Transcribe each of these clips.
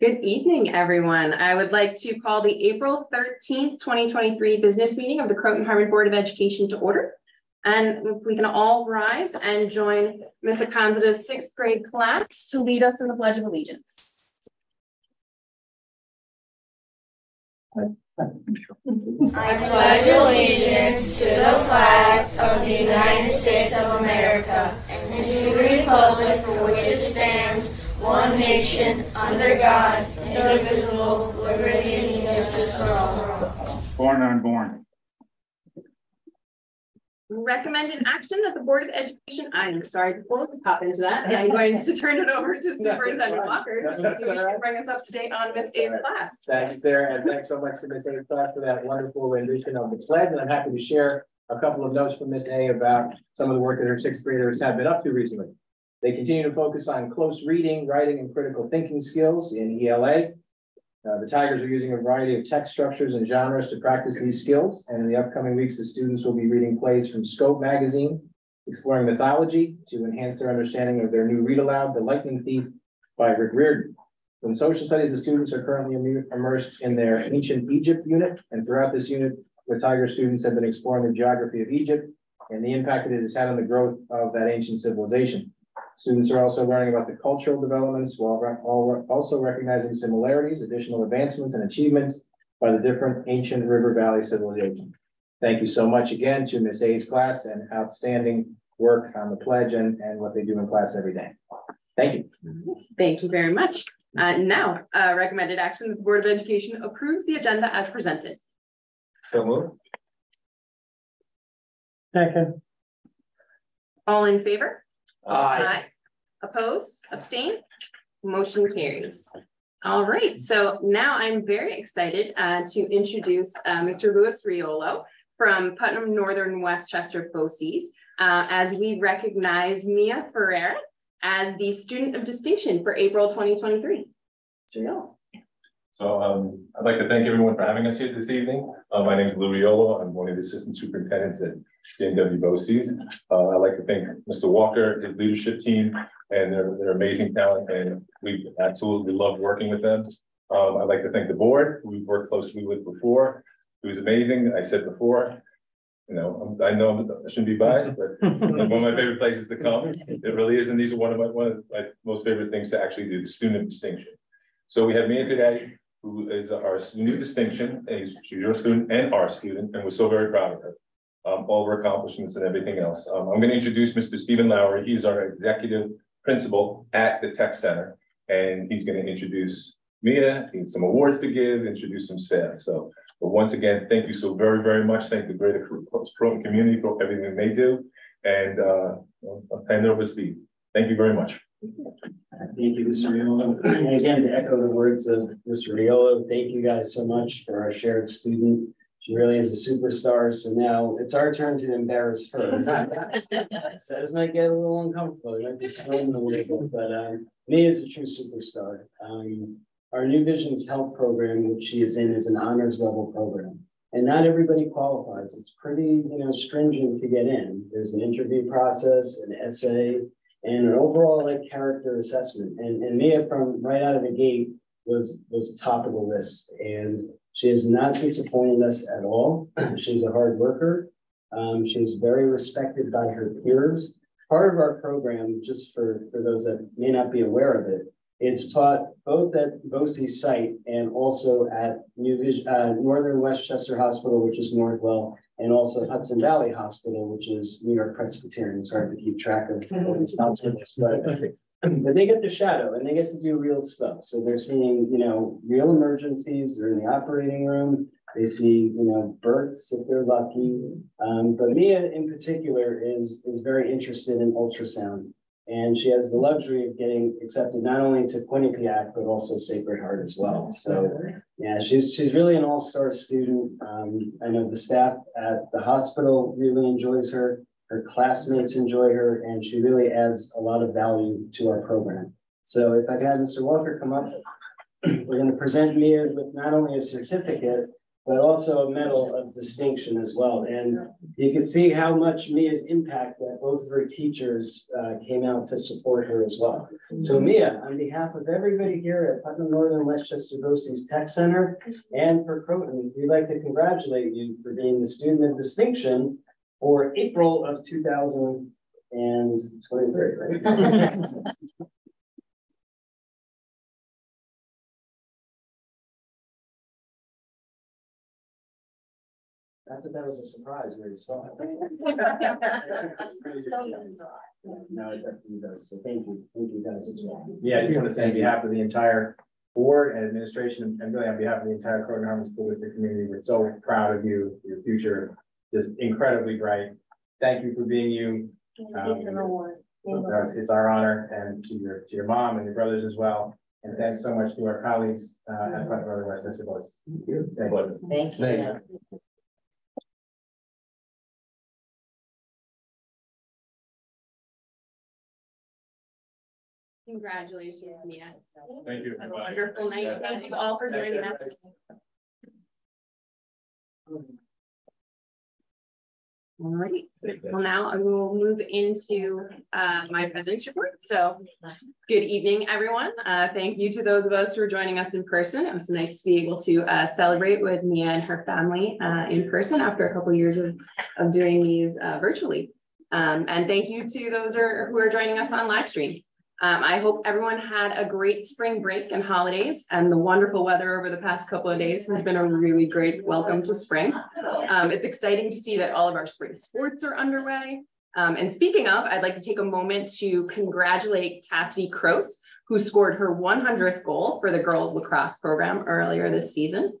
Good evening, everyone. I would like to call the April 13th, 2023 business meeting of the Croton Harmon Board of Education to order. And we can all rise and join Ms. Akanzada's sixth grade class to lead us in the Pledge of Allegiance. I pledge allegiance to the flag of the United States of America and to the republic for which it stands, one nation, under God, indivisible, liberty and justice for all. Born unborn. Recommended action that the Board of Education, I'm sorry, before we pop into that, I'm going to turn it over to Superintendent Walker. That's So he can bring us up to date on Miss A's class. Thank you, Sarah, and thanks so much to Miss A class for that wonderful rendition of the pledge. And I'm happy to share a couple of notes from Miss A about some of the work that her sixth graders have been up to recently. They continue to focus on close reading, writing, and critical thinking skills in ELA. Uh, the Tigers are using a variety of text structures and genres to practice these skills, and in the upcoming weeks, the students will be reading plays from Scope Magazine, exploring mythology to enhance their understanding of their new read aloud, The Lightning Thief by Rick Riordan. In social studies, the students are currently immersed in their ancient Egypt unit, and throughout this unit, the Tiger students have been exploring the geography of Egypt and the impact that it has had on the growth of that ancient civilization. Students are also learning about the cultural developments while re- all- also recognizing similarities, additional advancements, and achievements by the different ancient river valley civilizations. Thank you so much again to Miss A's class and outstanding work on the pledge and, and what they do in class every day. Thank you. Thank you very much. Uh, now, uh, recommended action, that the Board of Education approves the agenda as presented. So move. Second. All in favor? Oppose, abstain, motion carries. All right, so now I'm very excited uh, to introduce uh, Mr. Louis Riolo from Putnam Northern Westchester BOCES uh, as we recognize Mia Ferreira as the Student of Distinction for April 2023. Mr. Riolo. So um, I'd like to thank everyone for having us here this evening. Uh, my name is Lou Riolo. I'm one of the assistant superintendents at PNW BOCES. Uh, I'd like to thank Mr. Walker, his leadership team, and their, their amazing talent, and we absolutely love working with them. Um, I'd like to thank the board, who we've worked closely with before. It was amazing. I said before, you know, I know I shouldn't be biased, but one of my favorite places to come. It really is, and these are one of my, one of my most favorite things to actually do, the student distinction. So we have Mia today, who is our student distinction, she's your student and our student, and we're so very proud of her. Um, all her accomplishments and everything else. Um, I'm gonna introduce Mr. Stephen Lowry. He's our executive principal at the Tech Center. And he's gonna introduce Mia, has some awards to give, introduce some staff. So, but once again, thank you so very, very much. Thank the greater Croton community for everything they do. And, uh, I'll hand it over to Steve. Thank you very much. Thank you, Mr. Riolo. And again, to echo the words of Mr. Riolo, thank you guys so much for our shared student. She really is a superstar. So now it's our turn to embarrass her. So this might get a little uncomfortable. It might be swimming a little bit, but um, Mia is a true superstar. Um, our New Visions Health program, which she is in, is an honors level program. And not everybody qualifies. It's pretty, you know, stringent to get in. There's an interview process, an essay, and an overall like character assessment. And, and Mia from right out of the gate was was top of the list. And she has not disappointed us at all. She's a hard worker. Um, she's very respected by her peers. Part of our program, just for, for those that may not be aware of it, it's taught both at BOCES site and also at New Vision, uh, Northern Westchester Hospital, which is Northwell, and also Hudson Valley Hospital, which is New York Presbyterian. It's hard to keep track of hospitals, but, but they get to shadow and they get to do real stuff. So they're seeing, you know, real emergencies. They're in the operating room. They see, you know, births if they're lucky. Um, but Mia in particular is is very interested in ultrasound. And she has the luxury of getting accepted not only to Quinnipiac, but also Sacred Heart as well. So yeah, she's she's really an all-star student. Um, I know the staff at the hospital really enjoys her. Her classmates enjoy her, and she really adds a lot of value to our program. So if I could have Mr. Walker come up, we're going to present Mia with not only a certificate, but also a medal of distinction as well. And you can see how much Mia's impact that both of her teachers uh, came out to support her as well. So Mia, on behalf of everybody here at Putnam Northern Westchester BOCES Tech Center and for Croton, we'd like to congratulate you for being the student of distinction for April of two thousand and twenty-three, right? Not that that was a surprise when you saw it. No, it definitely does. So thank you. Thank you guys as well. Yeah, I do want to say on behalf of the entire board and administration, and really on behalf of the entire Croton Harmon School District community, we're so proud of you, your future, just incredibly bright. Thank you for being you. Um, It's it's our honor and to your, to your mom and your brothers as well. And thanks so much to our colleagues uh, at Putnam Northern Westchester BOCES. Thank you. Thank Thank you. Congratulations, Mia. Thank you. Have a wonderful night. Thank you all for joining us. All right, well, now I will move into uh, my president's report. So good evening, everyone. Uh, Thank you to those of us who are joining us in person. It was nice to be able to uh, celebrate with Mia and her family uh, in person after a couple years of, of doing these uh, virtually. Um, And thank you to those are- who are joining us on live stream. Um, I hope everyone had a great spring break and holidays and the wonderful weather over the past couple of days has been a really great welcome to spring. Um, it's exciting to see that all of our spring sports are underway. Um, and speaking of, I'd like to take a moment to congratulate Cassidy Croce, who scored her 100th goal for the girls lacrosse program earlier this season.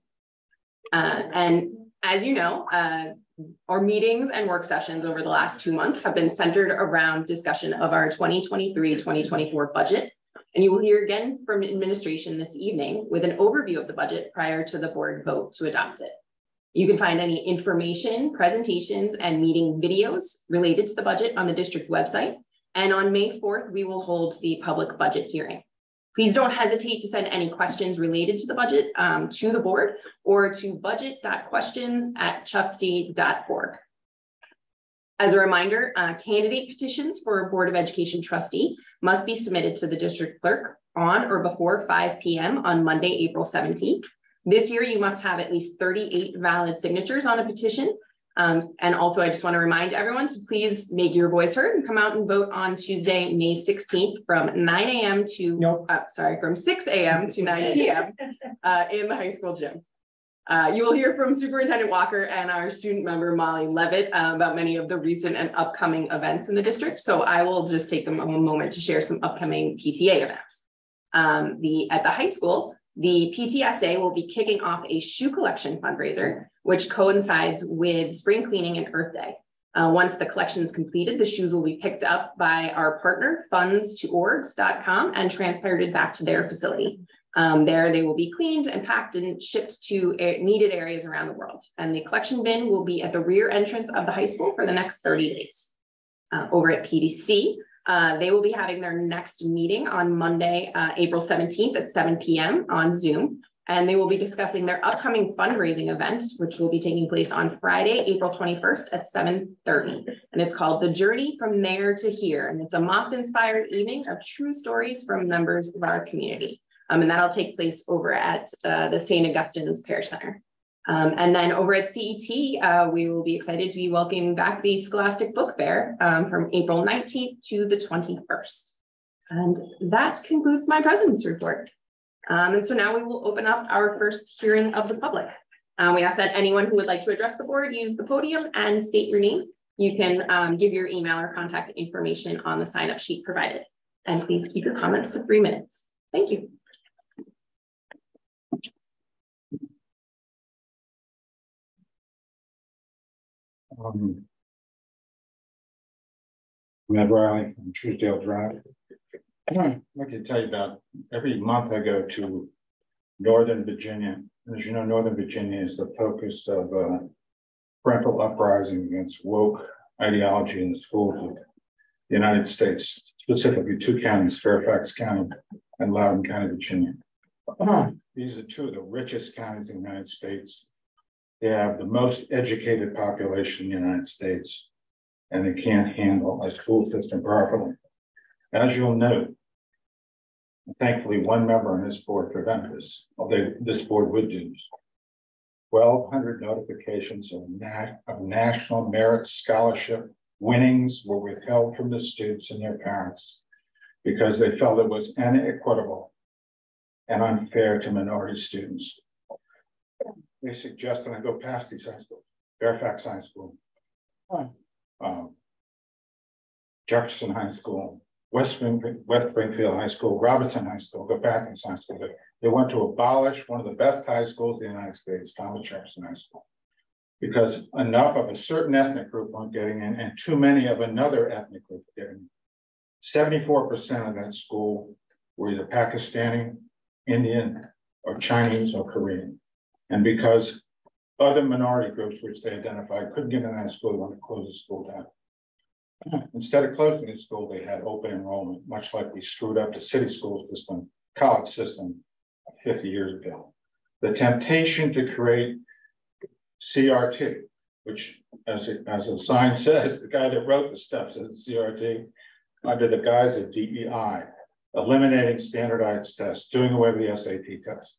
Uh, and as you know, uh, our meetings and work sessions over the last two months have been centered around discussion of our 2023-2024 budget. And you will hear again from administration this evening with an overview of the budget prior to the board vote to adopt it. You can find any information, presentations, and meeting videos related to the budget on the district website. And on May 4th, we will hold the public budget hearing. Please don't hesitate to send any questions related to the budget um, to the board or to budget.questions@chufsd.org. As a reminder, uh, candidate petitions for a Board of Education trustee must be submitted to the district clerk on or before 5 p.m. on Monday, April 17th. This year, you must have at least 38 valid signatures on a petition. Um, and also, I just want to remind everyone to please make your voice heard and come out and vote on Tuesday, May 16th from 9 a.m. to, Nope. uh, sorry, from 6 a.m. to 9 p.m. uh, in the high school gym. Uh, you will hear from Superintendent Walker and our student member Molly Levitt uh, about many of the recent and upcoming events in the district. So I will just take a moment to share some upcoming PTA events. Um, the at the high school, the PTSA will be kicking off a shoe collection fundraiser, which coincides with spring cleaning and Earth Day. Uh, once the collection is completed, the shoes will be picked up by our partner, funds2orgs.com, and transported back to their facility. Um, there, they will be cleaned and packed and shipped to a- needed areas around the world. And the collection bin will be at the rear entrance of the high school for the next 30 days. Uh, over at PVC, uh, they will be having their next meeting on Monday, uh, April 17th at 7 p.m. on Zoom. And they will be discussing their upcoming fundraising event, which will be taking place on Friday, April 21st at 7:30. And it's called The Journey from There to Here. And it's a moth-inspired evening of true stories from members of our community. Um, and that'll take place over at uh, the St. Augustine's Parish Center. Um, and then over at CET, uh, we will be excited to be welcoming back the Scholastic Book Fair um, from April 19th to the 21st. And that concludes my president's report. Um, and so now we will open up our first hearing of the public. Uh, we ask that anyone who would like to address the board use the podium and state your name. You can um, give your email or contact information on the sign up sheet provided. And please keep your comments to three minutes. Thank you. Um, from Truesdale Drive. I'd like to tell you about, every month I go to Northern Virginia. As you know, Northern Virginia is the focus of uh parental uprising against woke ideology in the schools of the United States, specifically two counties, Fairfax County and Loudoun County, Virginia. These are two of the richest counties in the United States. They have the most educated population in the United States. And they can't handle a school system properly. As you'll note. Thankfully, one member on this board prevented this, although this board would do. Twelve hundred notifications of nat- of national merit scholarship winnings were withheld from the students and their parents. Because they felt it was inequitable. And unfair to minority students. They suggested I go past these high schools, Fairfax High School. um, Jefferson High School, West Springfield, West Springfield High School, Robinson High School, go back High School. They- want to abolish one of the best high schools in the United States, Thomas Jefferson High School. Because enough of a certain ethnic group aren't getting in and too many of another ethnic group getting. in. Seventy-four percent of that school were either Pakistani, Indian, or Chinese or Korean. And because other minority groups which they identified couldn't get in that school, they want to close the school down. Instead of closing the school, they had open enrollment, much like we screwed up the city school system, college system fifty years ago. The temptation to create CRT, which as it, as the sign says, the guy that wrote the stuff says CRT, under the guise of DEI, eliminating standardized tests, doing away with the SAT test.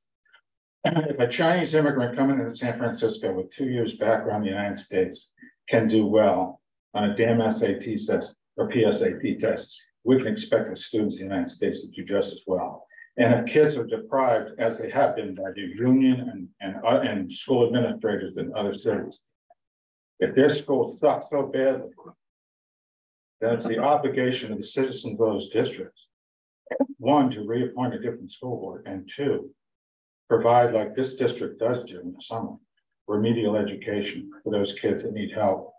If a Chinese immigrant coming into San Francisco with two years background in the United States can do well on a damn SAT test or PSAT test, we can expect the students in the United States to do just as well. And if kids are deprived, as they have been by the union and, and, uh, and school administrators in other cities. If their school sucks so badly. Then it's the obligation of the citizens of those districts. One, to reappoint a different school board, and two. Provide like this district does do in the summer, remedial education for those kids that need help.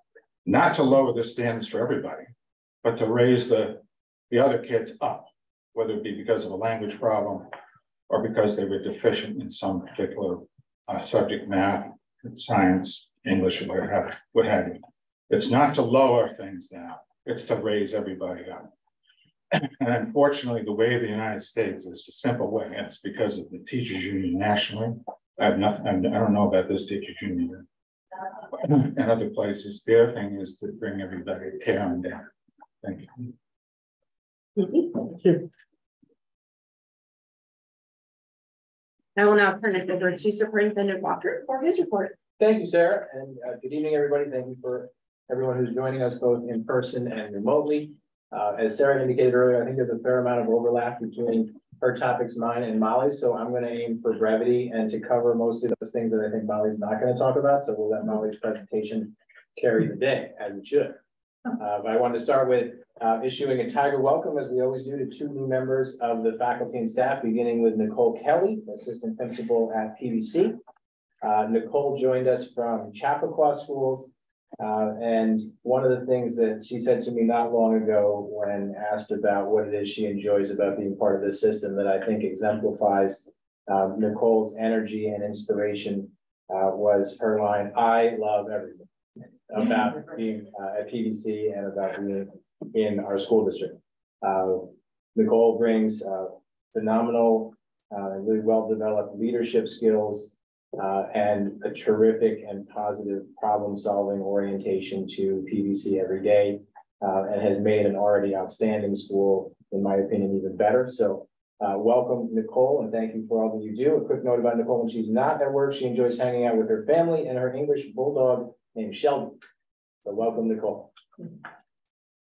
Not to lower the standards for everybody, but to raise the, the other kids up whether it be because of a language problem or because they were deficient in some particular uh, subject, math, science, English, or what have, what have you. It's not to lower things down, it's to raise everybody up. And unfortunately, the way of the United States is a simple way, and it's because of the teachers union nationally. I have nothing, I don't know about this teachers union. And other places, their thing is to bring everybody down down. Thank you. I will now turn it over to Superintendent Walker for his report. Thank you, Sarah, and uh, good evening, everybody. Thank you for everyone who's joining us both in person and remotely. Uh, as Sarah indicated earlier, I think there's a fair amount of overlap between her topics, mine and Molly's, so I'm gonna aim for brevity and to cover mostly those things that I think Molly's not gonna talk about, so we'll let Molly's presentation carry the day, as it should. Uh, but I wanted to start with uh, issuing a tiger welcome, as we always do, to two new members of the faculty and staff, beginning with Nicole Kelly, Assistant Principal at PVC. Uh, Nicole joined us from Chappaqua Schools. Uh, and one of the things that she said to me not long ago when asked about what it is she enjoys about being part of this system that I think exemplifies um, Nicole's energy and inspiration uh, was her line, I love everything about being uh, at PVC and about being in our school district. Uh, Nicole brings uh, phenomenal, uh, really well-developed leadership skills uh, and a terrific and positive problem-solving orientation to PVC every day, uh, and has made an already outstanding school, in my opinion, even better. So uh, welcome, Nicole, and thank you for all that you do. A quick note about Nicole, when she's not at work, she enjoys hanging out with her family and her English bulldog named Sheldon. So welcome, Nicole.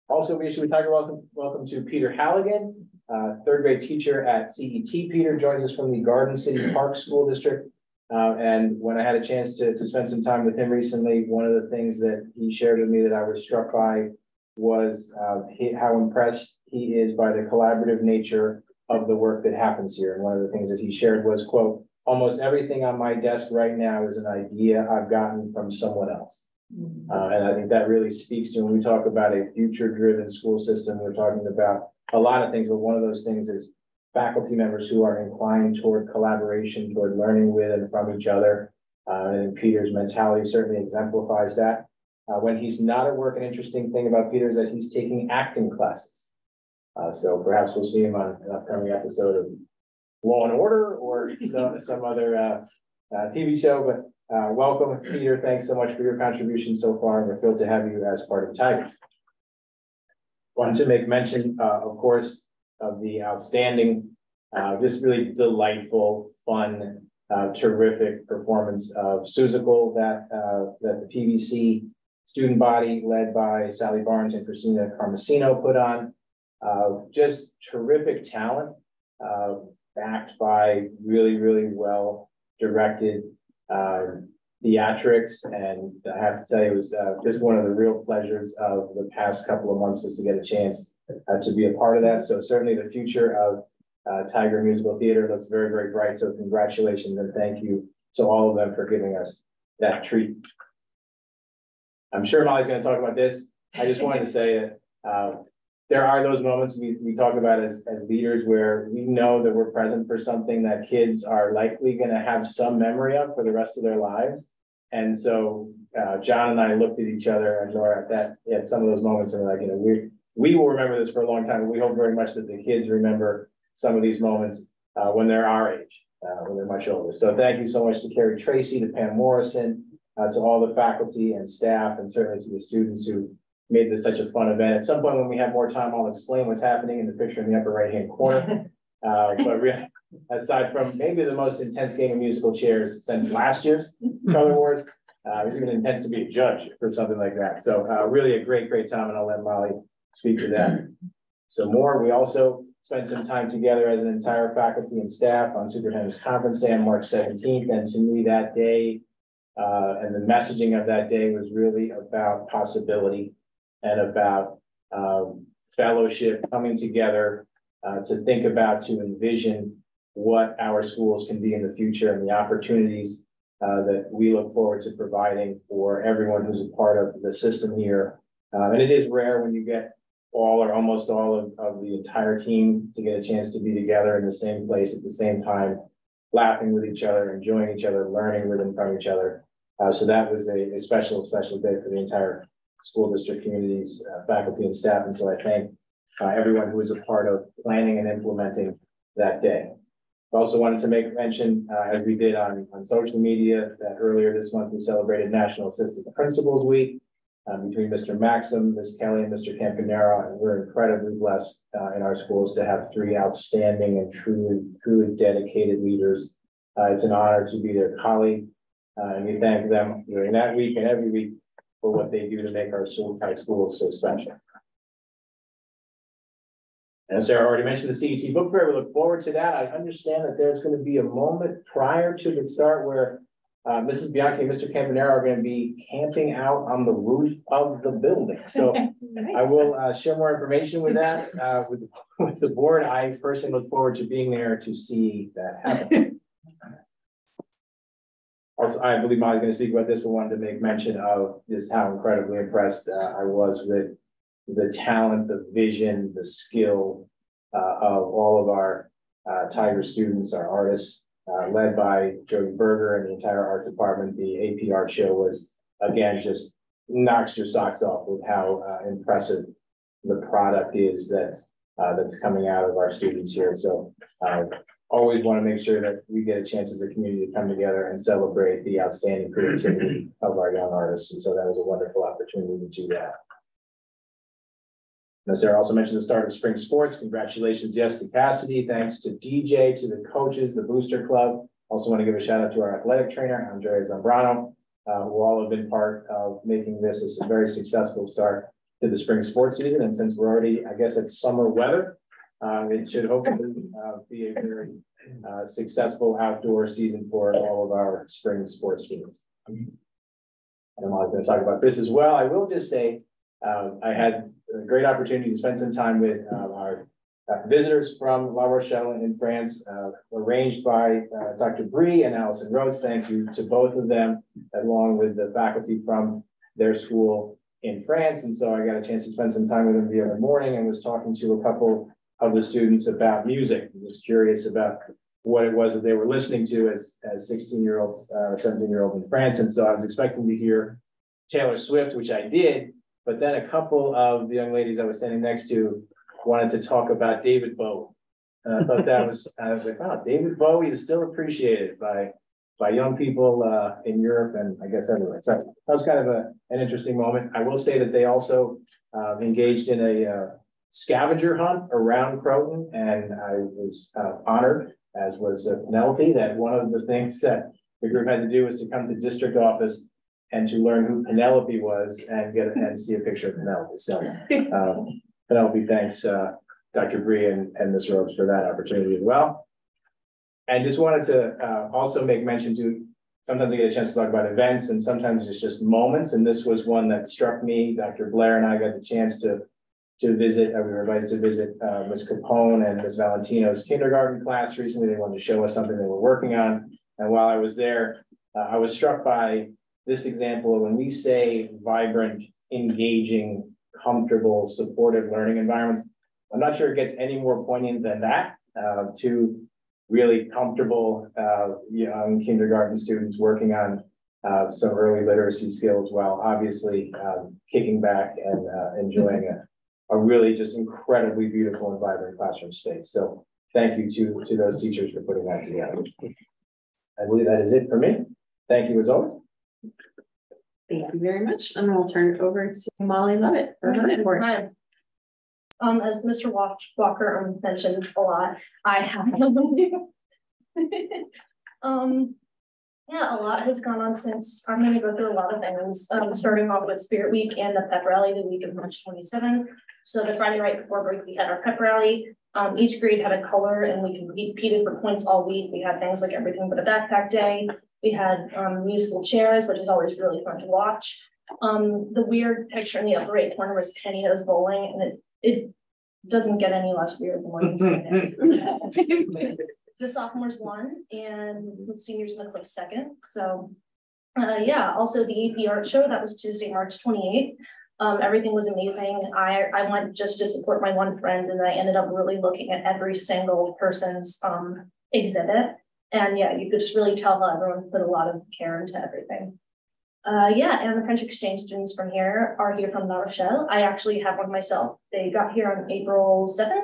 Also, we should tiger welcome, welcome to Peter Halligan, uh, third grade teacher at CET. Peter joins us from the Garden City Park School District. Uh, and when I had a chance to, to spend some time with him recently, one of the things that he shared with me that I was struck by was uh, he, how impressed he is by the collaborative nature of the work that happens here. And one of the things that he shared was, quote, almost everything on my desk right now is an idea I've gotten from someone else. Uh, and I think that really speaks to when we talk about a future driven school system, we're talking about a lot of things, but one of those things is faculty members who are inclined toward collaboration, toward learning with and from each other. Uh, and Peter's mentality certainly exemplifies that. Uh, when he's not at work, an interesting thing about Peter is that he's taking acting classes. Uh, so perhaps we'll see him on an upcoming episode of Law and Order or some, some other uh, uh, TV show, but Uh, welcome, Peter. Thanks so much for your contribution so far, and we're thrilled to have you as part of Tiger. Wanted to make mention, of course, of the outstanding, uh, just really delightful, fun, uh, terrific performance of Seussical that, uh, that the PVC student body led by Sally Barnes and Christina Carmesino put on. Uh, just terrific talent, uh, backed by really, really well directed um, theatrics. And I have to tell you, it was uh, just one of the real pleasures of the past couple of months was to get a chance uh, to be a part of that. So certainly the future of uh, Tiger Musical Theater looks very, very bright. So congratulations and thank you to all of them for giving us that treat. I'm sure Molly's going to talk about this. I just wanted to say that uh, there are those moments we, we talk about as, as leaders where we know that we're present for something that kids are likely going to have some memory of for the rest of their lives. And so uh, John and I looked at each other and Laura at that at some of those moments and we're like, you know, we we will remember this for a long time. We hope very much that the kids remember some of these moments uh, when they're our age, uh, when they're much older. So thank you so much to Carrie Tracy, to Pam Morrison, uh, to all the faculty and staff, and certainly to the students who made this such a fun event. At some point when we have more time, I'll explain what's happening in the picture in the upper right-hand corner. Uh, but really, aside from maybe the most intense game of musical chairs since last year's Color Wars, uh, it was even intense to be a judge for something like that. So uh, really a great, great time, and I'll let Molly speak to that. So more, we also spent some time together as an entire faculty and staff on Superintendent's Conference Day on March 17th. And to me, that day uh, and the messaging of that day was really about possibility and about um, fellowship coming together uh, to think about, to envision what our schools can be in the future and the opportunities uh, that we look forward to providing for everyone who's a part of the system here. Uh, and it is rare when you get all or almost all of, of the entire team to get a chance to be together in the same place at the same time, laughing with each other, enjoying each other, learning with and from each other. Uh, so that was a, a, special, special day for the entire school district communities, uh, faculty and staff. And so I thank uh, everyone who was a part of planning and implementing that day. I also wanted to make mention, uh, as we did on, on social media, that earlier this month we celebrated National Assistant Principals Week uh, between Mr. Maxim, Ms. Kelly, and Mr. Campanera. And we're incredibly blessed uh, in our schools to have three outstanding and truly, truly dedicated leaders. Uh, it's an honor to be their colleague. Uh, and we thank them during that week and every week for what they do to make our, school, our schools so special. And Sarah already mentioned the CET book fair. We look forward to that. I understand that there's going to be a moment prior to the start where uh, Mrs. Bianchi and Mr. Campanera are going to be camping out on the roof of the building. So I will uh, share more information with that uh, with, with the board. I personally look forward to being there to see that happen. Also, I believe Molly's going to speak about this, but wanted to make mention of just how incredibly impressed uh, I was with the talent, the vision, the skill uh, of all of our uh, Tiger students, our artists, uh, led by Jody Berger and the entire art department. The AP art show was, again, just knocks your socks off with how uh, impressive the product is that uh, that's coming out of our students here. So uh, always want to make sure that we get a chance as a community to come together and celebrate the outstanding creativity of our young artists. And so that was a wonderful opportunity to do that. As Sarah also mentioned the start of spring sports, congratulations, yes, to Cassidy. Thanks to DJ, to the coaches, the Booster Club. Also want to give a shout out to our athletic trainer, Andrea Zambrano, uh, who all have been part of making this a very successful start to the spring sports season. And since we're already, I guess it's summer weather, uh, it should hopefully uh, be a very uh, successful outdoor season for all of our spring sports teams. And I'm going to talk about this as well. I will just say, um, I had a great opportunity to spend some time with uh, our uh, visitors from La Rochelle in France, uh, arranged by uh, Dr. Bree and Allison Rhodes. Thank you to both of them, along with the faculty from their school in France. And so I got a chance to spend some time with them the other morning and was talking to a couple of the students about music. I was curious about what it was that they were listening to as, as 16 year olds uh, or 17 year olds in France. And so I was expecting to hear Taylor Swift, which I did, but then a couple of the young ladies I was standing next to wanted to talk about David Bowie. And I thought that was, I was like, wow, David Bowie is still appreciated by by young people uh, in Europe and I guess everywhere. So that was kind of a, an interesting moment. I will say that they also uh, engaged in a uh, scavenger hunt around Croton, and I was uh, honored, as was Penelope, that one of the things that the group had to do was to come to district office and to learn who Penelope was and get and see a picture of Penelope. So um, Penelope, thanks uh, Dr. Bree and, and Ms. Rhodes for that opportunity as well. And just wanted to uh, also make mention to, sometimes I get a chance to talk about events and sometimes it's just moments. And this was one that struck me. Dr. Blair and I got the chance to, to visit, uh, we were invited to visit uh, Ms. Capone and Ms. Valentino's kindergarten class recently. They wanted to show us something they were working on. And while I was there, uh, I was struck by this example of when we say vibrant, engaging, comfortable, supportive learning environments. I'm not sure it gets any more poignant than that uh, to really comfortable uh, young kindergarten students working on uh, some early literacy skills while obviously um, kicking back and uh, enjoying a, a really just incredibly beautiful and vibrant classroom space. So thank you to, to those teachers for putting that together. I believe that is it for me. Thank you as always. Thank you very much. And we'll turn it over to Molly Lovett for her report. Hi. Um, as Mr. Walker mentioned a lot, I have. um, yeah, a lot has gone on since I'm going to go through a lot of things. Um, starting off with Spirit Week and the pep rally the week of March 27. So the Friday right before break, we had our pep rally. Um, each grade had a color and we competed for points all week. We had things like everything but a backpack day. We had um, musical chairs, which is always really fun to watch. Um, the weird picture in the upper right corner was Penny was bowling, and it it doesn't get any less weird the more you say the sophomores won, and the seniors in the cliff second. So, uh, yeah. Also, the AP art show that was Tuesday, March 28th. Um, everything was amazing. I I went just to support my one friend, and I ended up really looking at every single person's um, exhibit. And yeah, you could just really tell that everyone put a lot of care into everything. Uh, yeah, and the French exchange students from here are here from La Rochelle. I actually have one myself. They got here on April 7th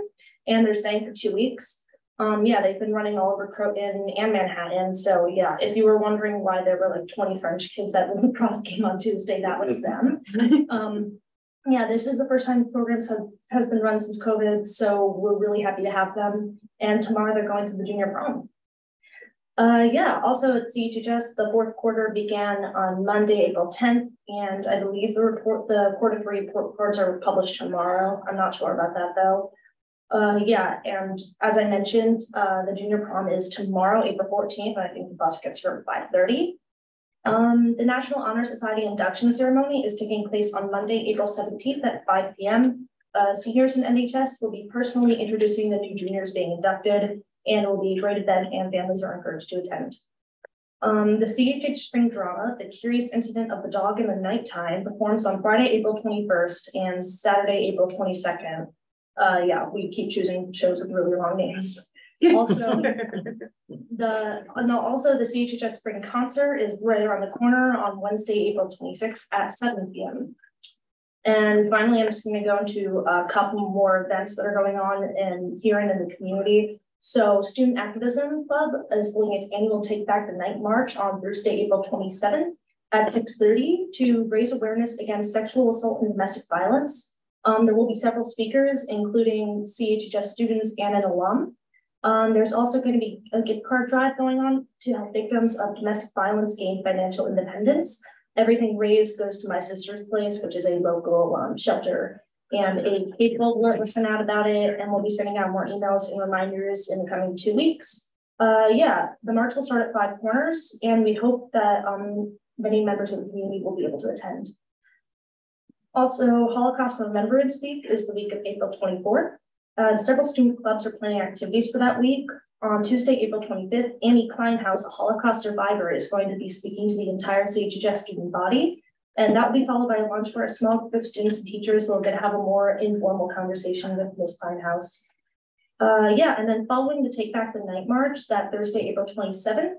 and they're staying for two weeks. Um, yeah, they've been running all over Croton and Manhattan. So yeah, if you were wondering why there were like 20 French kids at the cross game on Tuesday, that was them. um, yeah, this is the first time the programs have has been run since COVID. So we're really happy to have them. And tomorrow they're going to the junior prom. Uh, yeah, also at CHHS, the fourth quarter began on Monday, April 10th, and I believe the report, the quarter three report cards are published tomorrow. I'm not sure about that though. Uh, yeah, and as I mentioned, uh, the junior prom is tomorrow, April 14th, and I think the bus gets here at 5.30. Um, the National Honor Society induction ceremony is taking place on Monday, April 17th at 5 p.m. Uh, seniors in NHS will be personally introducing the new juniors being inducted and will be a great event and families are encouraged to attend. Um, the CHH Spring Drama, The Curious Incident of the Dog in the Nighttime, performs on Friday, April 21st and Saturday, April 22nd. Uh, yeah, we keep choosing shows with really long names. Also, the no, also the CHHS Spring Concert is right around the corner on Wednesday, April 26th at 7 p.m. And finally, I'm just going to go into a couple more events that are going on in here and in the community. So Student Activism Club is holding its annual Take Back the Night March on Thursday, April 27th at 6.30 to raise awareness against sexual assault and domestic violence. Um, there will be several speakers, including CHHS students and an alum. Um, there's also going to be a gift card drive going on to help victims of domestic violence gain financial independence. Everything raised goes to My Sister's Place, which is a local um, shelter and a K-12 alert was sent out about it, and we'll be sending out more emails and reminders in the coming two weeks. Uh, yeah, the march will start at Five Corners, and we hope that um, many members of the community will be able to attend. Also, Holocaust Remembrance Week is the week of April 24th. Uh, several student clubs are planning activities for that week. On Tuesday, April 25th, Annie Kleinhaus, a Holocaust survivor, is going to be speaking to the entire CHHS student body. And that will be followed by a lunch where a small group of students and teachers will get to have a more informal conversation with Ms. Kleinhaus. Uh, yeah, and then following the Take Back the Night March, that Thursday, April 27th,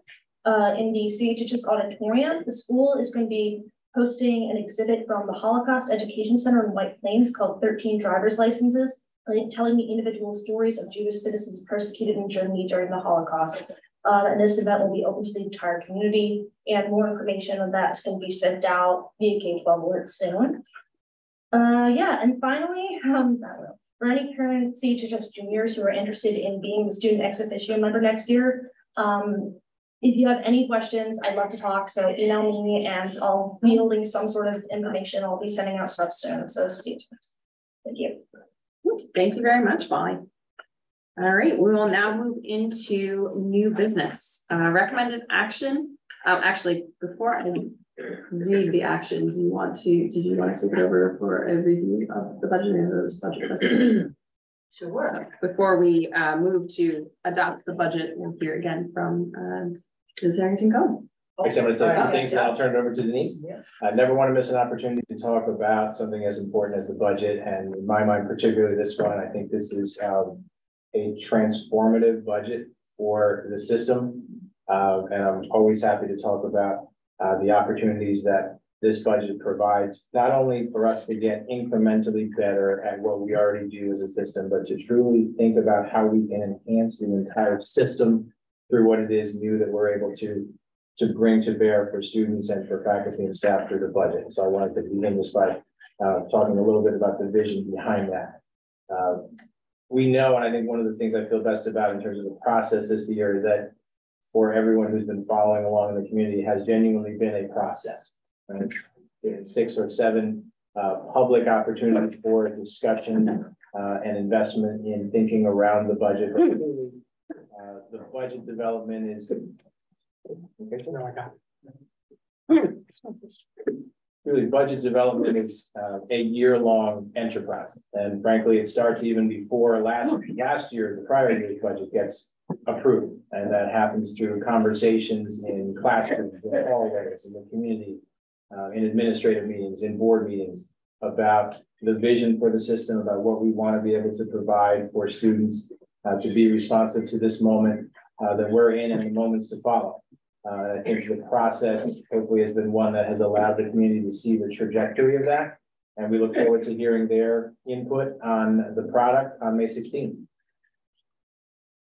uh, in the CHHS auditorium, the school is going to be hosting an exhibit from the Holocaust Education Center in White Plains called 13 Driver's Licenses, telling the individual stories of Jewish citizens persecuted in Germany during the Holocaust. Uh, and this event will be open to the entire community and more information on that is going to be sent out via K-12 alert soon. Uh, yeah, and finally, um, for any current CHS juniors who are interested in being the student ex officio member next year, um, if you have any questions, I'd love to talk. So email me and I'll be holding some sort of information. I'll be sending out stuff soon. So stay tuned. Thank you. Thank you very much, Molly. All right, we will now move into new business. Uh, recommended action. Um, actually, before I read the action, do you want to, did you want to take it over for a review of the budget and those budget presentation? Sure. So Before we uh, move to adopt the budget, we'll hear again from uh, Ms. Harrington Cohen. Actually, I'm gonna say a few Okay. things and I'll turn it over to Denise. I never want to miss an opportunity to talk about something as important as the budget and in my mind, particularly this one, I think this is um. A transformative budget for the system. Uh, and I'm always happy to talk about uh the opportunities that this budget provides. Not only for us to get incrementally better at what we already do as a system, but to truly think about how we can enhance the entire system. Through what it is new that we're able to to bring to bear for students and for faculty and staff through the budget. So I wanted to begin just by uh, talking a little bit about the vision behind that. Uh, we know, and I think one of the things I feel best about in terms of the process this year is that for everyone who's been following along in the community has genuinely been a process. Right? Six or seven uh, public opportunities for discussion uh, and investment in thinking around the budget. Uh, the budget development is Okay, Really, budget development is uh, a year-long enterprise. And frankly, it starts even before last, last year, the prior year's budget gets approved. And that happens through conversations in classrooms, in in the community, uh, in administrative meetings, in board meetings about the vision for the system, about what we want to be able to provide for students uh, to be responsive to this moment uh, that we're in and the moments to follow. Uh, I think the process hopefully has been one that has allowed the community to see the trajectory of that. And we look forward to hearing their input on the product on May 16th.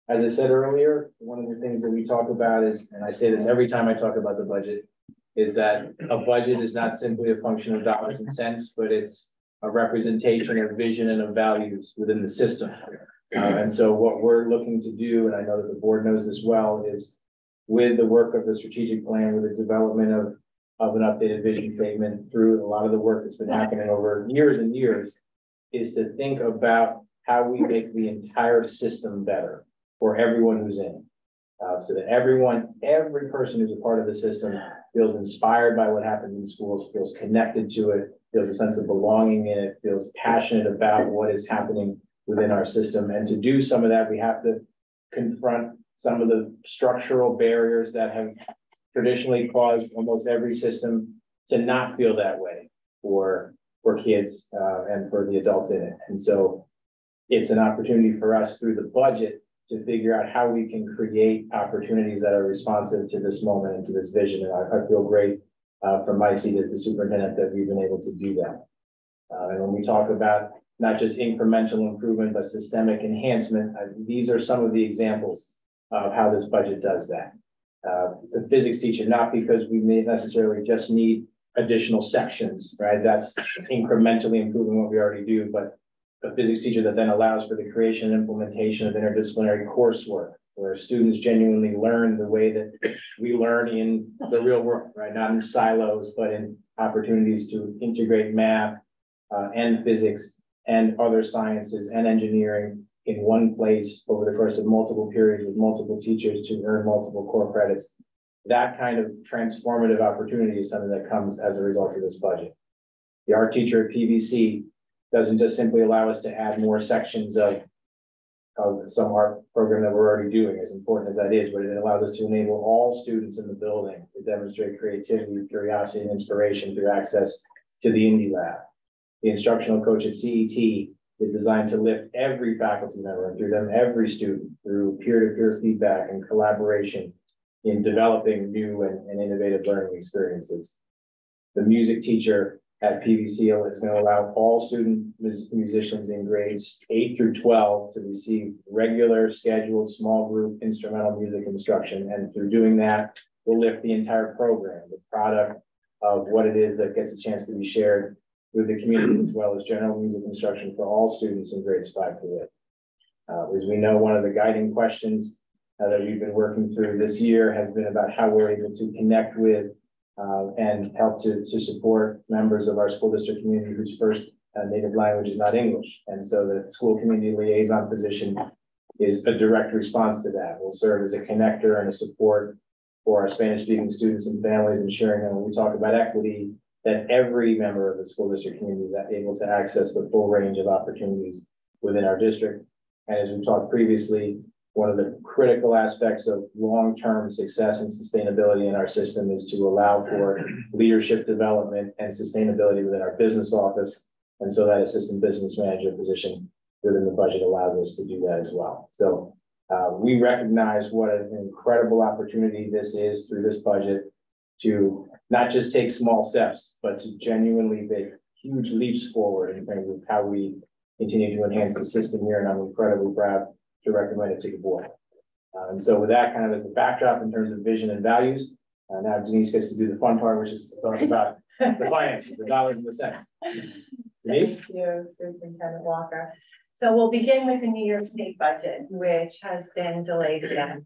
As I said earlier, one of the things that we talk about is, and I say this every time I talk about the budget, is that a budget is not simply a function of dollars and cents, but it's a representation of vision and of values within the system. Uh, and so what we're looking to do, and I know that the board knows this well, is with the work of the strategic plan, with the development of, of an updated vision statement through a lot of the work that's been happening over years and years, is to think about how we make the entire system better for everyone who's in. Uh, so that everyone, every person who's a part of the system feels inspired by what happens in schools, feels connected to it, feels a sense of belonging in it, feels passionate about what is happening within our system. And to do some of that, we have to confront some of the structural barriers that have traditionally caused almost every system to not feel that way for, for kids uh, and for the adults in it. And so it's an opportunity for us through the budget to figure out how we can create opportunities that are responsive to this moment and to this vision. And I, I feel great uh, from my seat as the superintendent that we've been able to do that. Uh, and when we talk about not just incremental improvement, but systemic enhancement, uh, these are some of the examples of how this budget does that. Uh, the physics teacher, not because we may necessarily just need additional sections, right? That's incrementally improving what we already do, but a physics teacher that then allows for the creation and implementation of interdisciplinary coursework, where students genuinely learn the way that we learn in the real world, right? Not in silos, but in opportunities to integrate math uh, and physics and other sciences and engineering in one place over the course of multiple periods with multiple teachers to earn multiple core credits. That kind of transformative opportunity is something that comes as a result of this budget. The art teacher at PVC doesn't just simply allow us to add more sections of of some art program that we're already doing, as important as that is, but it allows us to enable all students in the building to demonstrate creativity, curiosity, and inspiration through access to the Indie Lab. The instructional coach at CET is designed to lift every faculty member and through them every student through peer-to-peer feedback and collaboration in developing new and, and innovative learning experiences. The music teacher at PVC is gonna allow all student mus- musicians in grades eight through twelve to receive regular scheduled small group instrumental music instruction. And through doing that, we'll lift the entire program, the product of what it is that gets a chance to be shared with the community as well as general music instruction for all students in grades five through eight. Uh, as we know, one of the guiding questions uh, that we've been working through this year has been about how we're able to connect with uh, and help to, to support members of our school district community whose first uh, native language is not English. And so the school community liaison position is a direct response to that. Will serve as a connector and a support for our Spanish speaking students and families, ensuring that when we talk about equity, that every member of the school district community is able to access the full range of opportunities within our district. And as we talked previously, one of the critical aspects of long-term success and sustainability in our system is to allow for leadership development and sustainability within our business office. And so that assistant business manager position within the budget allows us to do that as well. So uh, we recognize what an incredible opportunity this is through this budget to not just take small steps, but to genuinely make huge leaps forward in terms of how we continue to enhance the system here. And I'm incredibly proud to recommend it to the board. Uh, and so with that kind of as the backdrop in terms of vision and values, uh, now Denise gets to do the fun part, which is to talk about the finances, the dollars and the cents. Denise? Thank you, Superintendent Walker. So we'll begin with the New York State budget, which has been delayed again.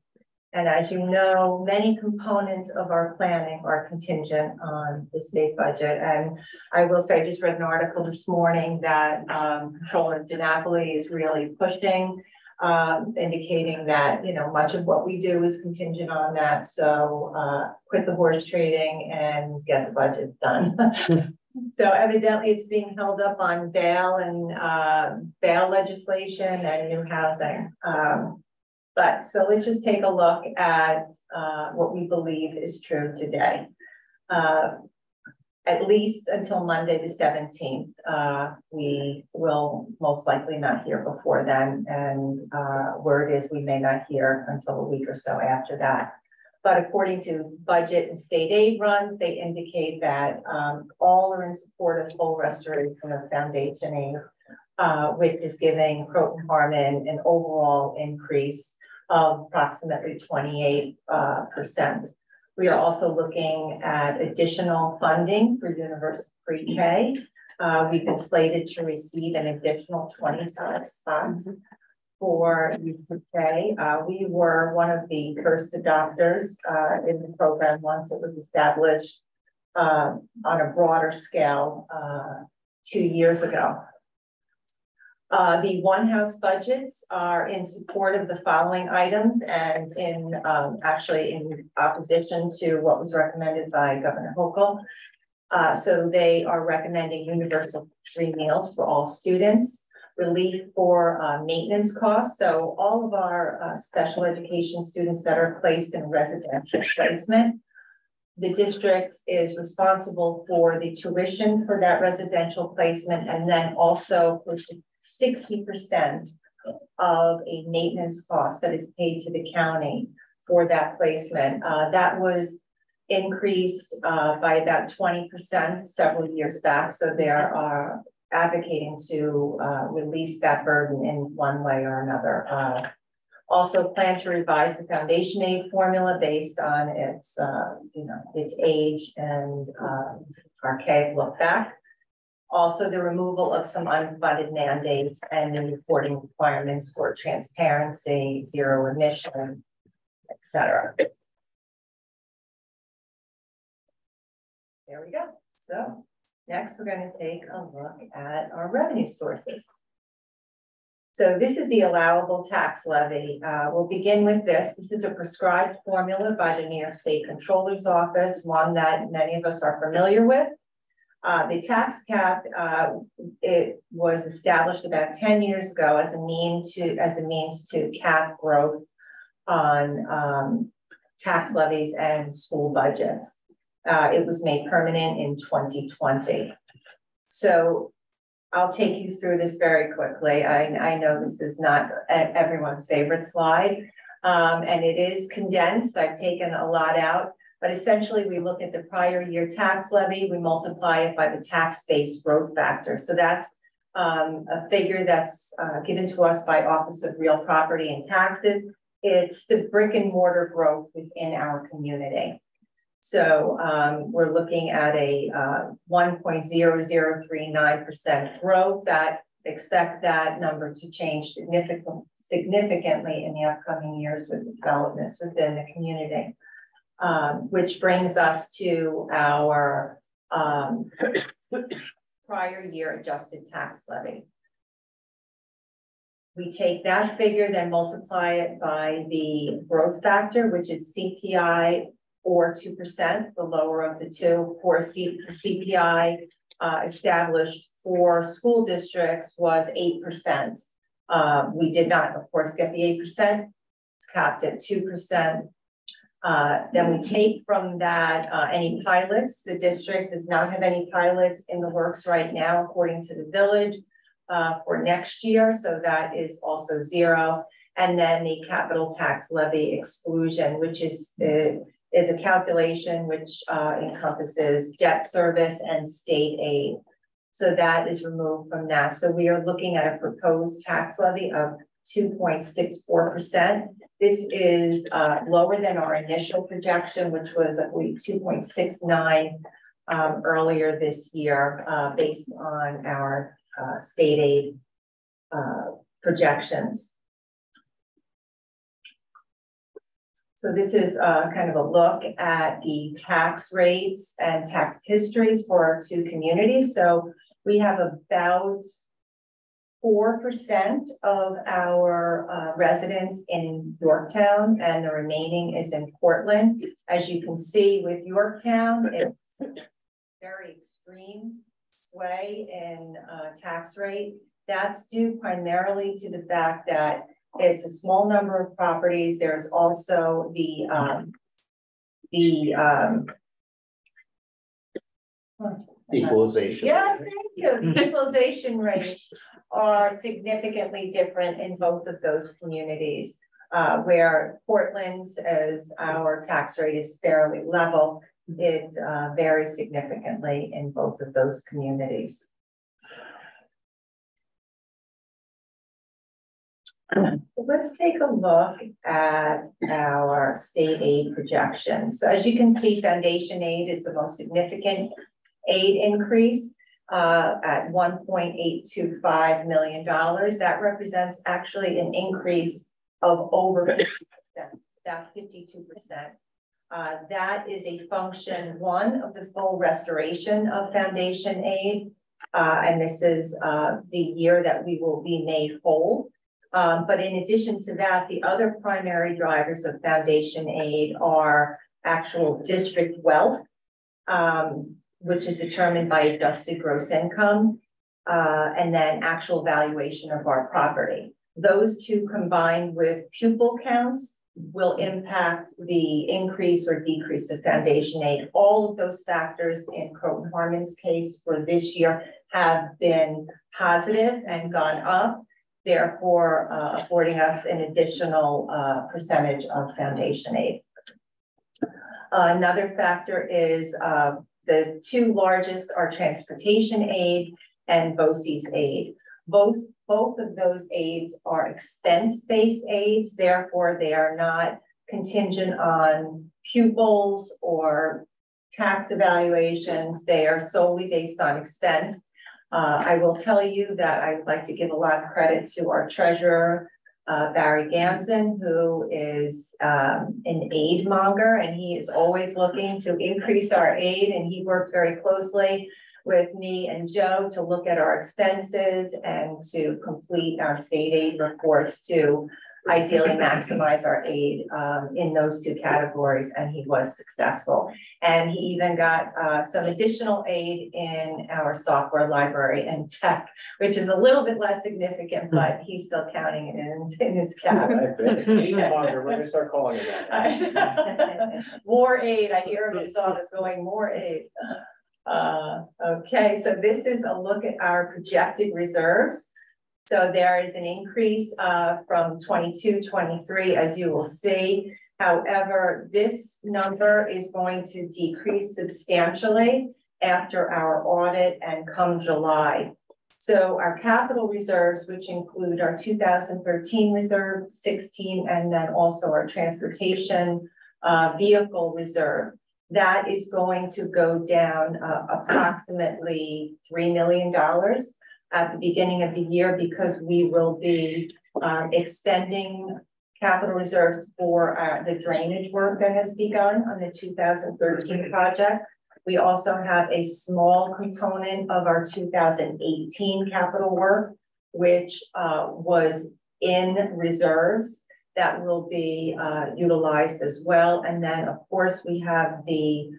And as you know, many components of our planning are contingent on the state budget. And I will say, I just read an article this morning that um, Controller DiNapoli is really pushing, um, indicating that, you know, much of what we do is contingent on that. So uh, quit the horse trading and get the budgets done. So evidently it's being held up on bail and uh, bail legislation and new housing. Um, but so let's just take a look at uh, what we believe is true today. Uh, at least until Monday, the 17th, uh, we will most likely not hear before then. And uh, word is we may not hear until a week or so after that. But according to budget and state aid runs, they indicate that um, all are in support of full restoration of foundation aid, uh, which is giving Croton Harmon an overall increase of approximately 28 uh, percent. We are also looking at additional funding for universal pre-K. Uh, we've been slated to receive an additional 25 spots for UPK. Uh, we were one of the first adopters uh, in the program once it was established uh, on a broader scale uh, two years ago. Uh, the One House budgets are in support of the following items and in um, actually in opposition to what was recommended by Governor Hochul. Uh, so they are recommending universal free meals for all students relief for uh, maintenance costs. So all of our uh, special education students that are placed in residential placement, the district is responsible for the tuition for that residential placement and then also 60% of a maintenance cost that is paid to the county for that placement. Uh, that was increased uh, by about 20% several years back. So they are advocating to uh, release that burden in one way or another. Uh, also plan to revise the foundation aid formula based on its, uh, you know, its age and uh, archaic look back. Also the removal of some unfunded mandates and the reporting requirements for transparency, zero emission, etc. There we go. So Next, we're going to take a look at our revenue sources. So this is the allowable tax levy. Uh, we'll begin with this. This is a prescribed formula by the New York State Controller's Office, one that many of us are familiar with. Uh, the tax cap, uh, it was established about 10 years ago as a mean to as a means to cap growth on um, tax levies and school budgets. Uh, it was made permanent in 2020. So I'll take you through this very quickly. I, I know this is not everyone's favorite slide, um, and it is condensed. I've taken a lot out. But essentially, we look at the prior year tax levy, we multiply it by the tax base growth factor. So that's um, a figure that's uh, given to us by Office of Real Property and Taxes. It's the brick and mortar growth within our community. So um, we're looking at a uh, 1.0039% growth that expect that number to change significant, significantly in the upcoming years with developments within the community. Um, which brings us to our um, prior year adjusted tax levy. We take that figure, then multiply it by the growth factor, which is CPI or 2%, the lower of the two for C CPI uh, established for school districts was 8%. Uh, we did not, of course, get the 8%. It's capped at 2%. Uh, then we take from that uh, any pilots. The district does not have any pilots in the works right now, according to the village uh, for next year. So that is also zero. And then the capital tax levy exclusion, which is uh, is a calculation which uh, encompasses debt service and state aid. So that is removed from that. So we are looking at a proposed tax levy of 2.64%. This is uh, lower than our initial projection, which was, I believe, 2.69 um, earlier this year, uh, based on our uh, state aid uh, projections. So this is uh, kind of a look at the tax rates and tax histories for our two communities. So we have about 4% of our uh, residents in Yorktown and the remaining is in Cortlandt. As you can see with Yorktown, it's very extreme sway in uh, tax rate. That's due primarily to the fact that it's a small number of properties. There's also the um, the um, Equalization. Yes, thank you. The equalization rates are significantly different in both of those communities. Uh, where Cortlandt's as our tax rate is fairly level, it uh, varies significantly in both of those communities. Let's take a look at our state aid projections. So as you can see, foundation aid is the most significant aid increase uh, at $1.825 million. That represents actually an increase of over 50%, about 52%. Uh, that is a function, one, of the full restoration of foundation aid. Uh, and this is uh, the year that we will be made whole. Um, but in addition to that, the other primary drivers of foundation aid are actual district wealth, um, which is determined by adjusted gross income, uh, and then actual valuation of our property. Those two combined with pupil counts will impact the increase or decrease of foundation aid. All of those factors in Croton Harmon's case for this year have been positive and gone up, therefore uh, affording us an additional uh, percentage of foundation aid. Uh, another factor is uh, the two largest are transportation aid and BOCES aid. Both, both of those aids are expense-based aids, therefore they are not contingent on pupils or tax evaluations. They are solely based on expense. Uh, I will tell you that I would like to give a lot of credit to our treasurer, uh, Barry Gamson, who is um, an aid monger, and he is always looking to increase our aid. And he worked very closely with me and Joe to look at our expenses and to complete our state aid reports to ideally maximize our aid um, in those two categories, and he was successful. And he even got uh, some additional aid in our software library and tech, which is a little bit less significant, but he's still counting it in, in his cap. We're gonna start calling it that. More aid, I hear him in his office going, more aid. Uh, okay, so this is a look at our projected reserves. So there is an increase uh, from 22, 23, as you will see. However, this number is going to decrease substantially after our audit and come July. So our capital reserves, which include our 2013 reserve, 16, and then also our transportation uh, vehicle reserve, that is going to go down uh, approximately $3 million at the beginning of the year because we will be um, expending capital reserves for uh, the drainage work that has begun on the 2013 project. We also have a small component of our 2018 capital work, which uh, was in reserves that will be uh, utilized as well. And then, of course, we have the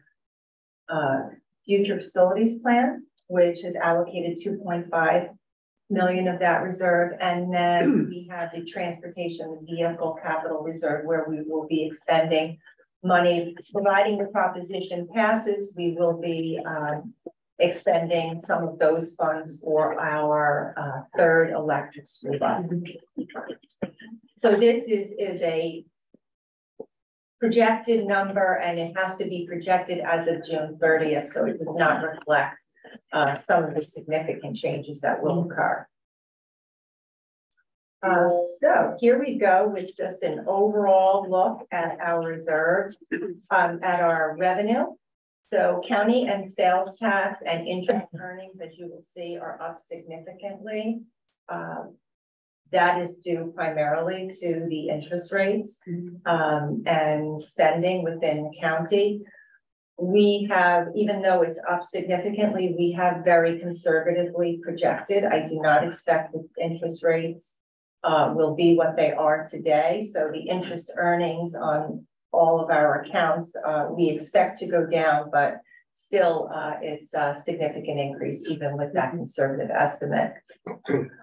uh, future facilities plan, which has allocated 2.5 million of that reserve. And then we have the transportation vehicle capital reserve where we will be expending money, providing the proposition passes, we will be um, expending some of those funds for our uh, third electric school bus. So this is, is a projected number and it has to be projected as of June 30th, so it does not reflect uh, some of the significant changes that will occur. Uh, so here we go with just an overall look at our reserves, um, at our revenue. So county and sales tax and interest earnings, as you will see, are up significantly. Um, that is due primarily to the interest rates um, and spending within the county. We have, even though it's up significantly, we have very conservatively projected. I do not expect the interest rates uh, will be what they are today. So the interest earnings on all of our accounts, uh, we expect to go down, but still uh, it's a significant increase even with that conservative estimate.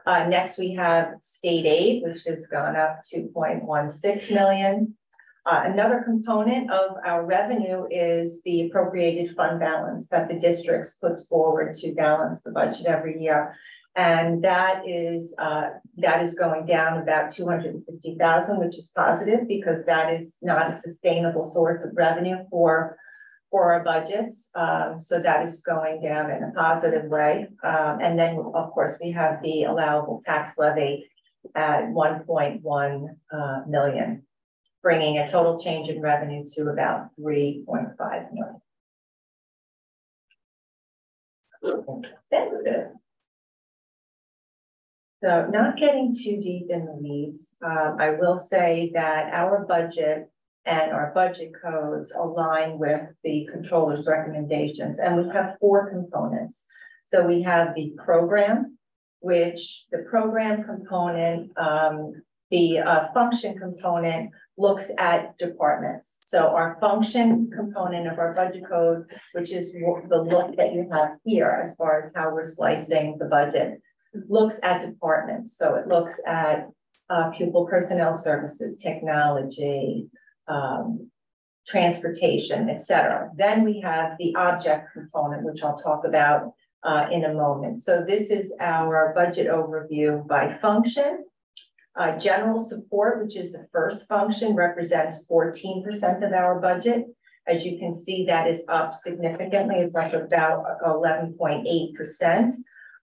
Uh, next, we have state aid, which has gone up 2.16 million. Uh, another component of our revenue is the appropriated fund balance that the districts puts forward to balance the budget every year. And that is uh, that is going down about 250,000, which is positive because that is not a sustainable source of revenue for, for our budgets. Um, so that is going down in a positive way. Um, and then of course we have the allowable tax levy at 1.1 uh, million, bringing a total change in revenue to about 3.5 million. So not getting too deep in the weeds, um, I will say that our budget and our budget codes align with the controller's recommendations. And we have four components. So we have the program, which the program component, um, the uh, function component looks at departments. So our function component of our budget code, which is the look that you have here as far as how we're slicing the budget looks at departments. So it looks at uh, pupil personnel services, technology, um, transportation, etc. Then we have the object component, which I'll talk about uh, in a moment. So this is our budget overview by function. Uh, general support, which is the first function, represents 14% of our budget. As you can see, that is up significantly. It's up about 11.8%.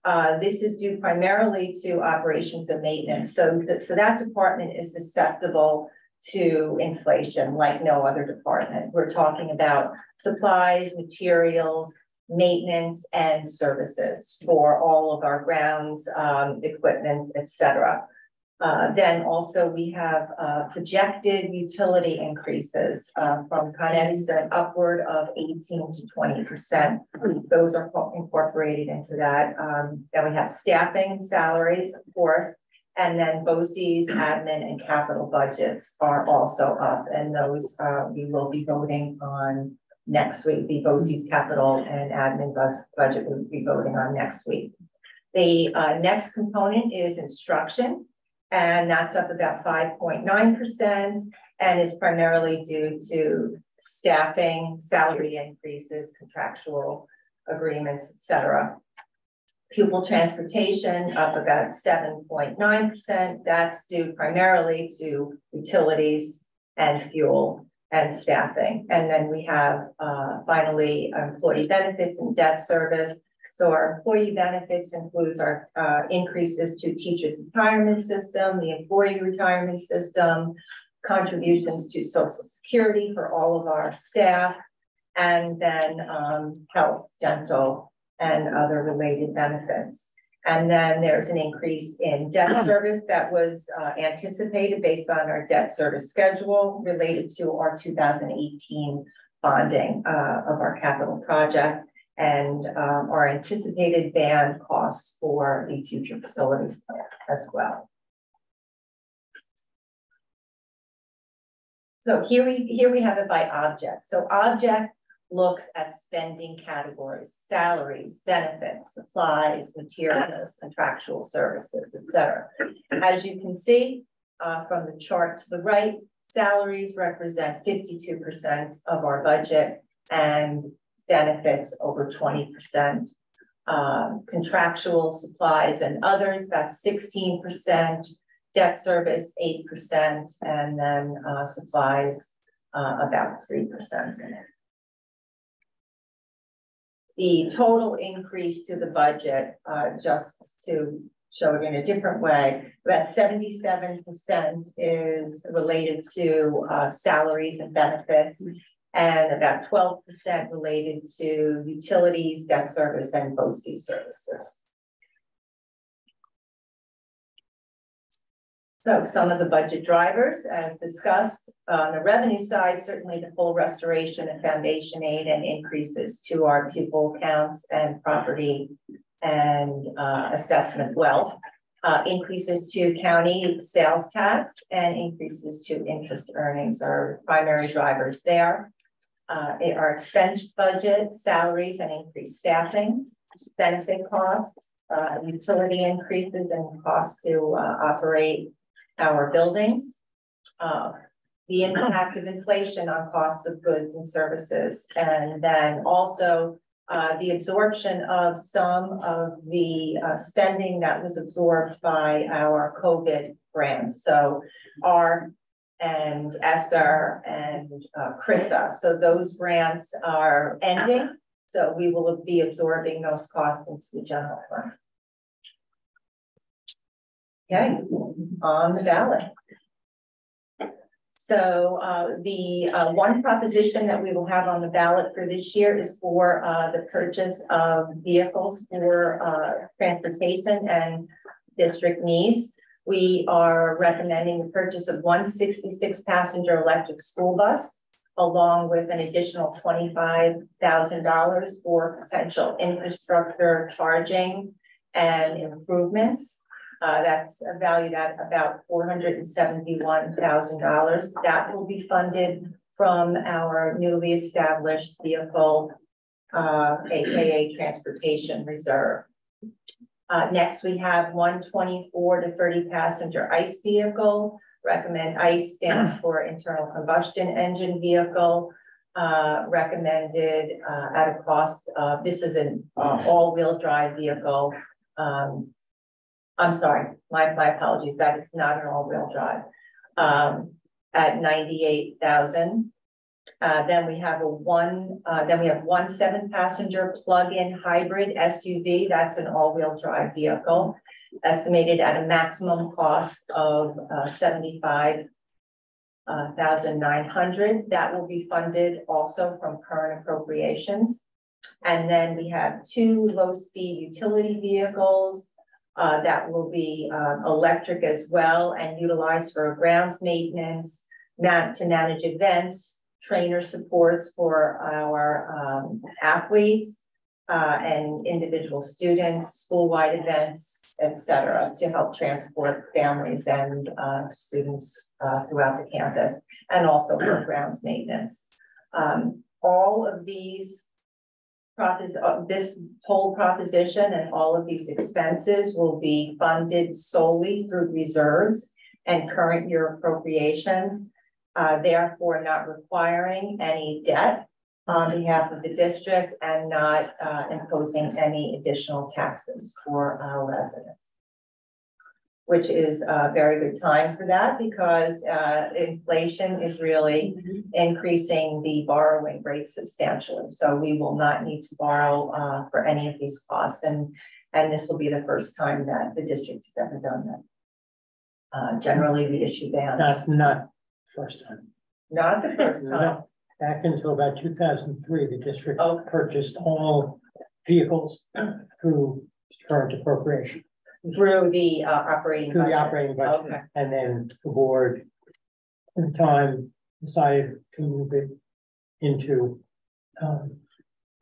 Uh, this is due primarily to operations and maintenance. So, th so that department is susceptible to inflation like no other department. We're talking about supplies, materials, maintenance, and services for all of our grounds, um, equipment, etc. Uh, then also we have uh, projected utility increases uh, from Con Edison upward of 18 to 20%. Those are incorporated into that. Um, then we have staffing salaries, of course, and then BOCES, admin, and capital budgets are also up, and those uh, we will be voting on next week. The BOCES capital and admin budget we'll be voting on next week. The uh, next component is instruction and that's up about 5.9% and is primarily due to staffing, salary increases, contractual agreements, etc. Pupil transportation up about 7.9%. That's due primarily to utilities, and fuel and staffing. And then we have uh, finally employee benefits and debt service. So our employee benefits includes our uh, increases to teachers retirement system, the employee retirement system, contributions to social security for all of our staff, and then um, health, dental, and other related benefits. And then there's an increase in debt service that was uh, anticipated based on our debt service schedule related to our 2018 bonding uh, of our capital project and um, our anticipated BAN costs for the future facilities plan as well. So here we here we have it by object. So object looks at spending categories, salaries, benefits, supplies, materials, contractual services, etc. As you can see uh, from the chart to the right, salaries represent 52% of our budget and benefits over 20%. Um, contractual supplies and others, about 16%, debt service 8%, and then uh, supplies uh, about 3% in it. The total increase to the budget, uh, just to show it in a different way, about 77% is related to uh, salaries and benefits, and about 12% related to utilities, debt service, and BOCES services. So some of the budget drivers, as discussed, on the revenue side, certainly the full restoration and foundation aid and increases to our pupil counts and property and uh, assessment wealth. Uh, increases to county sales tax and increases to interest earnings are primary drivers there. Uh, our expense budget, salaries and increased staffing, benefit costs, uh, utility increases and costs to uh, operate our buildings, uh, the impact of inflation on costs of goods and services, and then also uh, the absorption of some of the uh, spending that was absorbed by our COVID grants. So R and ESSER and uh, CRRSA. So those grants are ending. So we will be absorbing those costs into the general fund. Okay, on the ballot. So uh, the uh, one proposition that we will have on the ballot for this year is for uh, the purchase of vehicles for uh, transportation and district needs. We are recommending the purchase of one 66 passenger electric school bus along with an additional $25,000 for potential infrastructure charging and improvements. Uh, that's valued at about $471,000. That will be funded from our newly established vehicle, uh, AKA Transportation Reserve. Uh, next, we have 124 to 30 passenger ICE vehicle. Recommend ICE stands for internal combustion engine vehicle. Uh, recommended uh, at a cost of, this is an uh, all-wheel drive vehicle. Um, I'm sorry, my, my apologies, that it's not an all-wheel drive. Um, at ninety-eight thousand. Uh, then we have a one, uh, then we have one seven passenger plug-in hybrid SUV. That's an all-wheel drive vehicle. Estimated at a maximum cost of uh, seventy-five uh. That will be funded also from current appropriations. And then we have two low-speed utility vehicles uh, that will be uh, electric as well and utilized for grounds maintenance, not to manage events, trainer supports for our um, athletes uh, and individual students, school-wide events, etc., to help transport families and uh, students uh, throughout the campus, and also for grounds maintenance. Um, all of these uh, this whole proposition and all of these expenses will be funded solely through reserves and current year appropriations, uh, therefore not requiring any debt on behalf of the district and not uh, imposing any additional taxes for our residents. which is a very good time for that because uh, inflation is really increasing the borrowing rate substantially. So we will not need to borrow uh, for any of these costs. And, and this will be the first time that the district has ever done that. Uh, generally, we issue Not, not first time. not the first time. Back until about two thousand three, the district Oh. purchased all vehicles through current appropriation, Through the uh, operating. through the operating budget. Okay. And then the board, in time, decided to move it into um,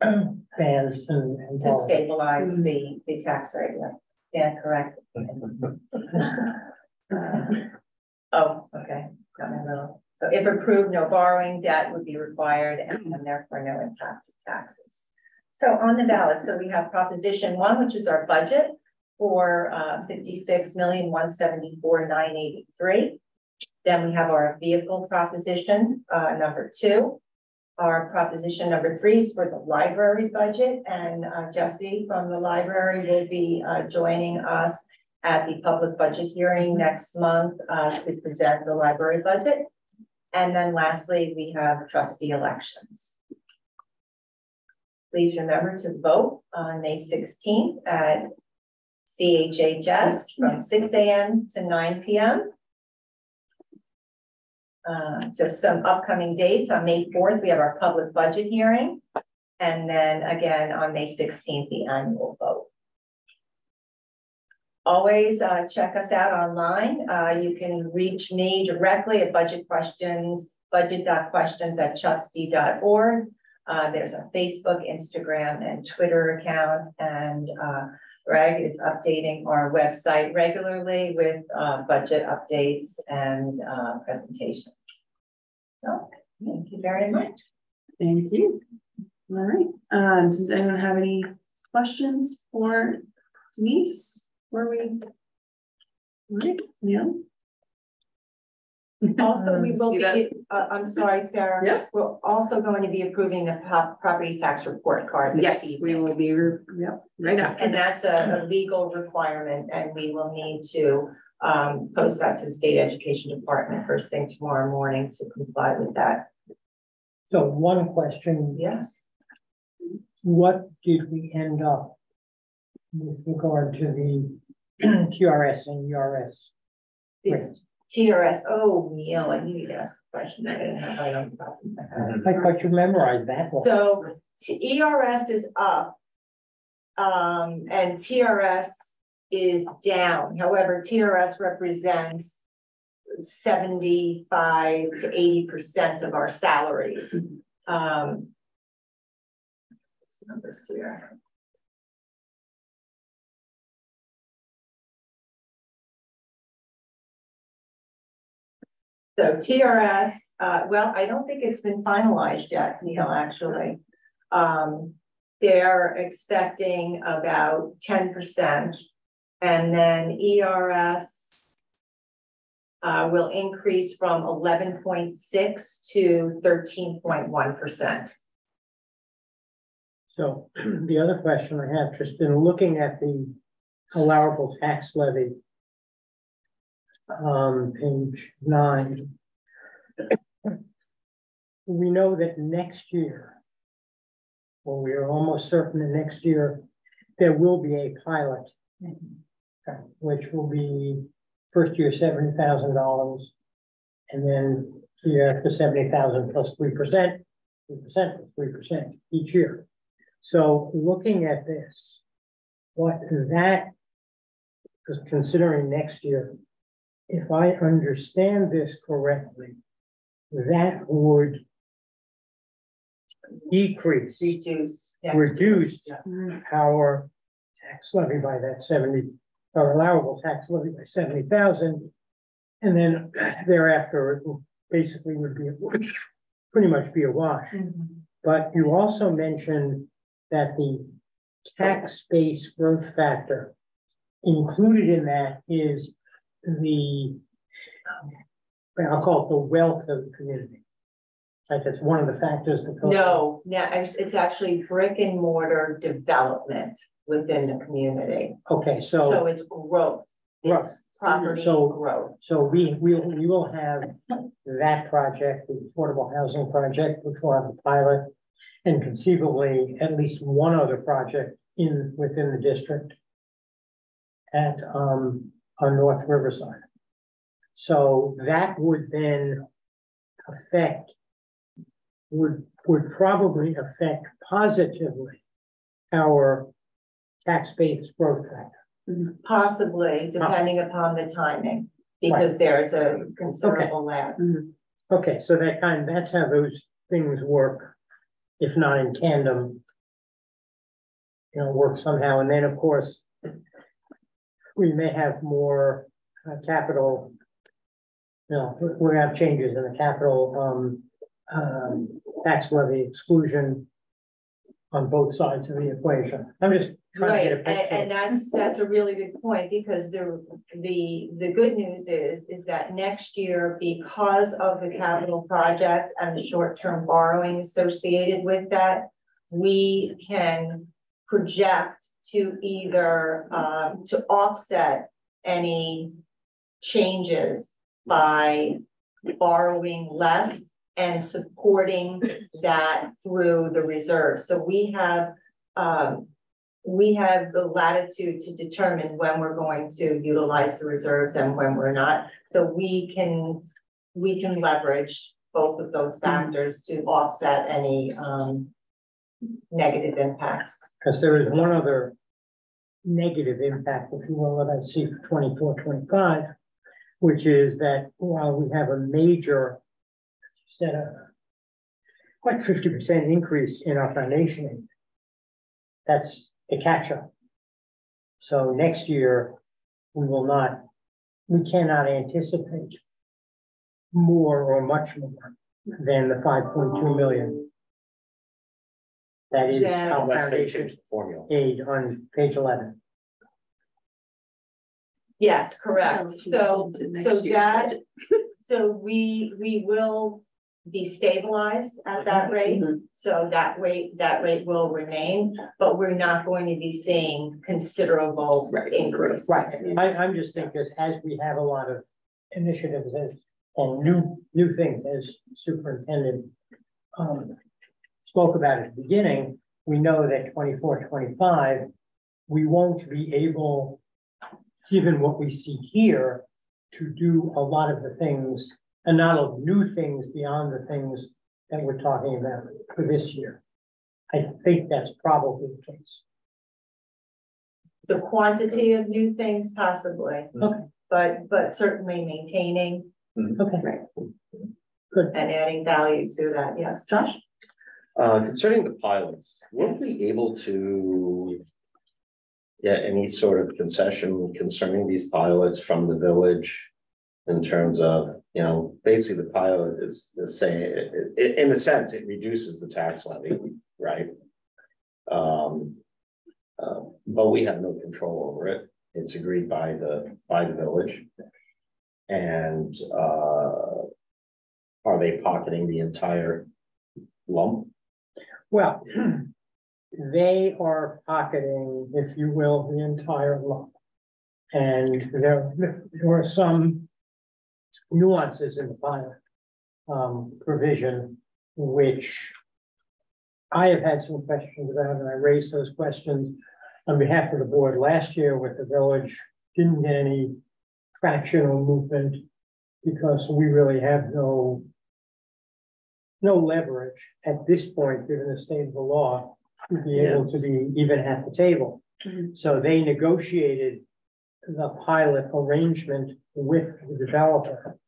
BANs and. and To stabilize the, the tax rate, yeah, stand corrected. Oh, okay, so if approved, no borrowing, debt would be required and therefore no impact to taxes. So on the ballot, so we have proposition one, which is our budget for uh fifty-six million, one seventy-four, nine eighty-three. Then we have our vehicle proposition, uh, number two. Our proposition number three is for the library budget and uh, Jesse from the library will be uh, joining us at the public budget hearing next month uh, to present the library budget. And then lastly, we have trustee elections. Please remember to vote on May sixteenth at CHHS from six AM to nine PM. Uh, just some upcoming dates. On May fourth, we have our public budget hearing. And then again, on May sixteenth, the annual vote. Always uh, check us out online. Uh, you can reach me directly at budget questions, budget.questions at chufsd.org. Uh, there's a Facebook, Instagram, and Twitter account, and uh, Greg is updating our website regularly with uh, budget updates and uh, presentations. So, thank you very much. Thank you. All right, um, does anyone have any questions for Denise? Were we? All right, yeah. Also, we will be, uh, I'm sorry, Sarah. Yep. We're also going to be approving the pop- property tax report card. this Yes, we evening. will be, re- yep, right after And that's this. a, a legal requirement, and we will need to, um, post that to the state education department first thing tomorrow morning to comply with that. So one question, Yes. what did we end up with regard to the TRS and ERS? It's rates? TRS, oh, Neil, I knew you'd ask a question. I didn't have it on the top of my head. I thought you memorized that one. So T- ERS is up. Um, and TRS is down. However, TRS represents seventy-five to eighty percent of our salaries. Um. what's Numbers here. So TRS, uh, well, I don't think it's been finalized yet, Neil, actually. Um, they're expecting about ten percent. And then ERS uh, will increase from eleven point six to thirteen point one percent. So the other question I have, just in looking at the allowable tax levy. Um, page nine. We know that next year. Well, we are almost certain that next year, there will be a pilot. uh, Which will be first year seventy thousand dollars. And then year after seventy thousand plus three percent, three percent, three percent each year. So looking at this, what that, because considering next year, if I understand this correctly, that would decrease, Reduce. yeah. reduce Mm, our tax levy by that seventy, our allowable tax levy by seventy thousand. And then thereafter, it will basically would be, pretty much be a wash. Mhm. But you also mentioned that the tax base growth factor included in that is the, um, I'll call it the wealth of the community. Like that's one of the factors. that goes- No, yeah, it's it's actually brick and mortar development within the community. Okay, So so, it's growth. Growth. It's property So- growth. So we, we, we will have that project, the affordable housing project, which will have a pilot. And conceivably, at least one other project in, within the district. At, um, on North Riverside. So that would then affect. Would, would probably affect positively our tax base growth factor. Possibly, depending upon the timing, because there's a considerable lag. Mm-hmm. Okay, so that kind, that's how those things work, if not in tandem. You know, work somehow, and then, of course. We may have more uh, capital. You know, we- we have changes in the capital, um, um, tax levy exclusion. On both sides of the equation. I'm just trying Right, to and, get a picture. and picture. that's, that's a really good point, because the, the, the good news is, is that next year, because of the capital project and the short-term borrowing associated with that, we can project to either, um, to offset any changes by borrowing less and supporting that through the reserve. So we have, um, we have the latitude to determine when we're going to utilize the reserves and when we're not. So we can, we can leverage both of those factors to offset any, um, negative impacts. Because there is one other negative impact, if you will, that I see for 24, 25, which is that while we have a major, set a uh, quite fifty percent increase in our foundation, that's a catch-up. So next year, we will not, we cannot anticipate more or much more than the five point two million. That is Yeah. our Unless they foundation change the formula. aid on page eleven. Yes, correct. So, so that, so we, we will be stabilized at that rate. Mhm. So that rate, that rate will remain, but we're not going to be seeing considerable Right. increase. Right, I, I'm just thinking, as, as we have a lot of initiatives as, and new, new things as superintendent. Um, spoke about at the beginning, we know that 24, 25, we won't be able. Given what we see here, to do a lot of the things, and not of new things beyond the things that we're talking about for this year. I think that's probably the case. The quantity of new things possibly. Okay. But, but certainly maintaining Okay. Right. Good. and adding value to that, yes. Josh? Uh, concerning the pilots, were we able to? Get any sort of concession concerning these pilots from the village? In terms of, you know, basically the pilot is the same, in a sense, it reduces the tax levy, right? Um. uh, but we have no control over it, it's agreed by the, by the village. And, uh. Are they pocketing the entire lump? Well, they are pocketing, if you will, the entire lump. And there, there are some nuances in the pilot um, provision, which I have had some questions about, and I raised those questions on behalf of the board last year with the village. Didn't get any traction or movement because we really have no no leverage at this point, given the state of the law, to be able to be even at the table. Mhm. So they negotiated the pilot arrangement with the developer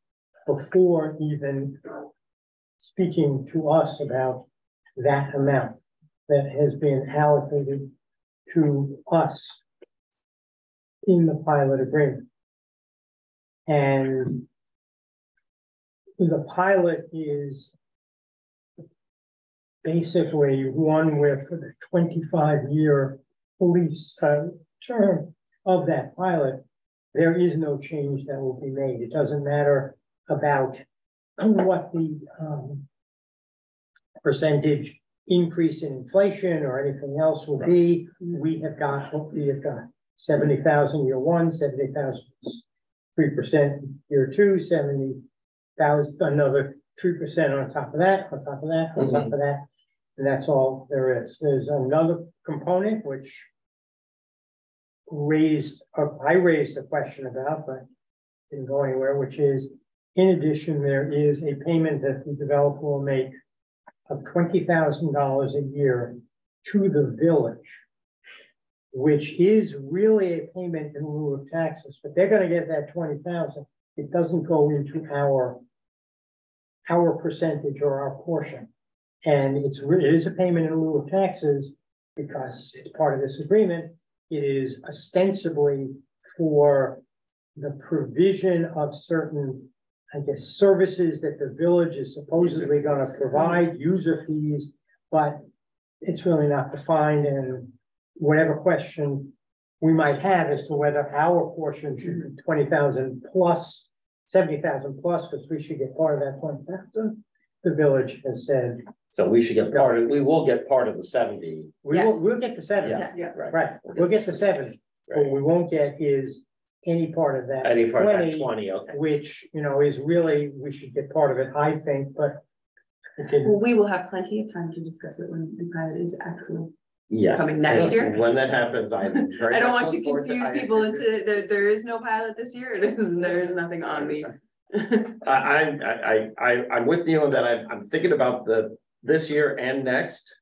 before even speaking to us about that amount that has been allocated to us in the pilot agreement. And the pilot is basically one for the twenty-five year police uh, term of that pilot, there is no change that will be made. It doesn't matter about what the um, percentage increase in inflation or anything else will be. We have got what we have got, seventy thousand year one, seventy thousand three percent year two, two, seventy thousand, another three percent on top of that, on top of that, on top of that. And that's all there is. There's another component which raised, I raised a question about, but didn't go anywhere, which is, in addition, there is a payment that the developer will make of twenty thousand dollars a year to the village, which is really a payment in lieu of taxes, but they're gonna get that twenty thousand. It doesn't go into our our percentage or our portion. And it's, it is a payment in lieu of taxes because it's part of this agreement. It is ostensibly for the provision of certain, I guess, services that the village is supposedly gonna provide, user fees, but it's really not defined and whatever question we might have as to whether our portion should be twenty thousand plus, seventy thousand plus, because we should get part of that twenty thousand. The village has said, So we should get part of, we will get part of the seventy. we will, Yes. we'll get the seven, Yeah, Yeah. right. right, we'll get the seven. What we won't get is any part of that. Any part of that 20, twenty, okay. Which, you know, is really, we should get part of it, I think, but. we can- Well, we will have plenty of time to discuss it when the pilot is actually. Yes. Coming next And year? When that happens, I'm. I don't much want to confuse people into, there, there is no pilot this year, it is, there is nothing on the. I, I, I, I, I'm with you on that. I'm, I'm thinking about the, this year and next.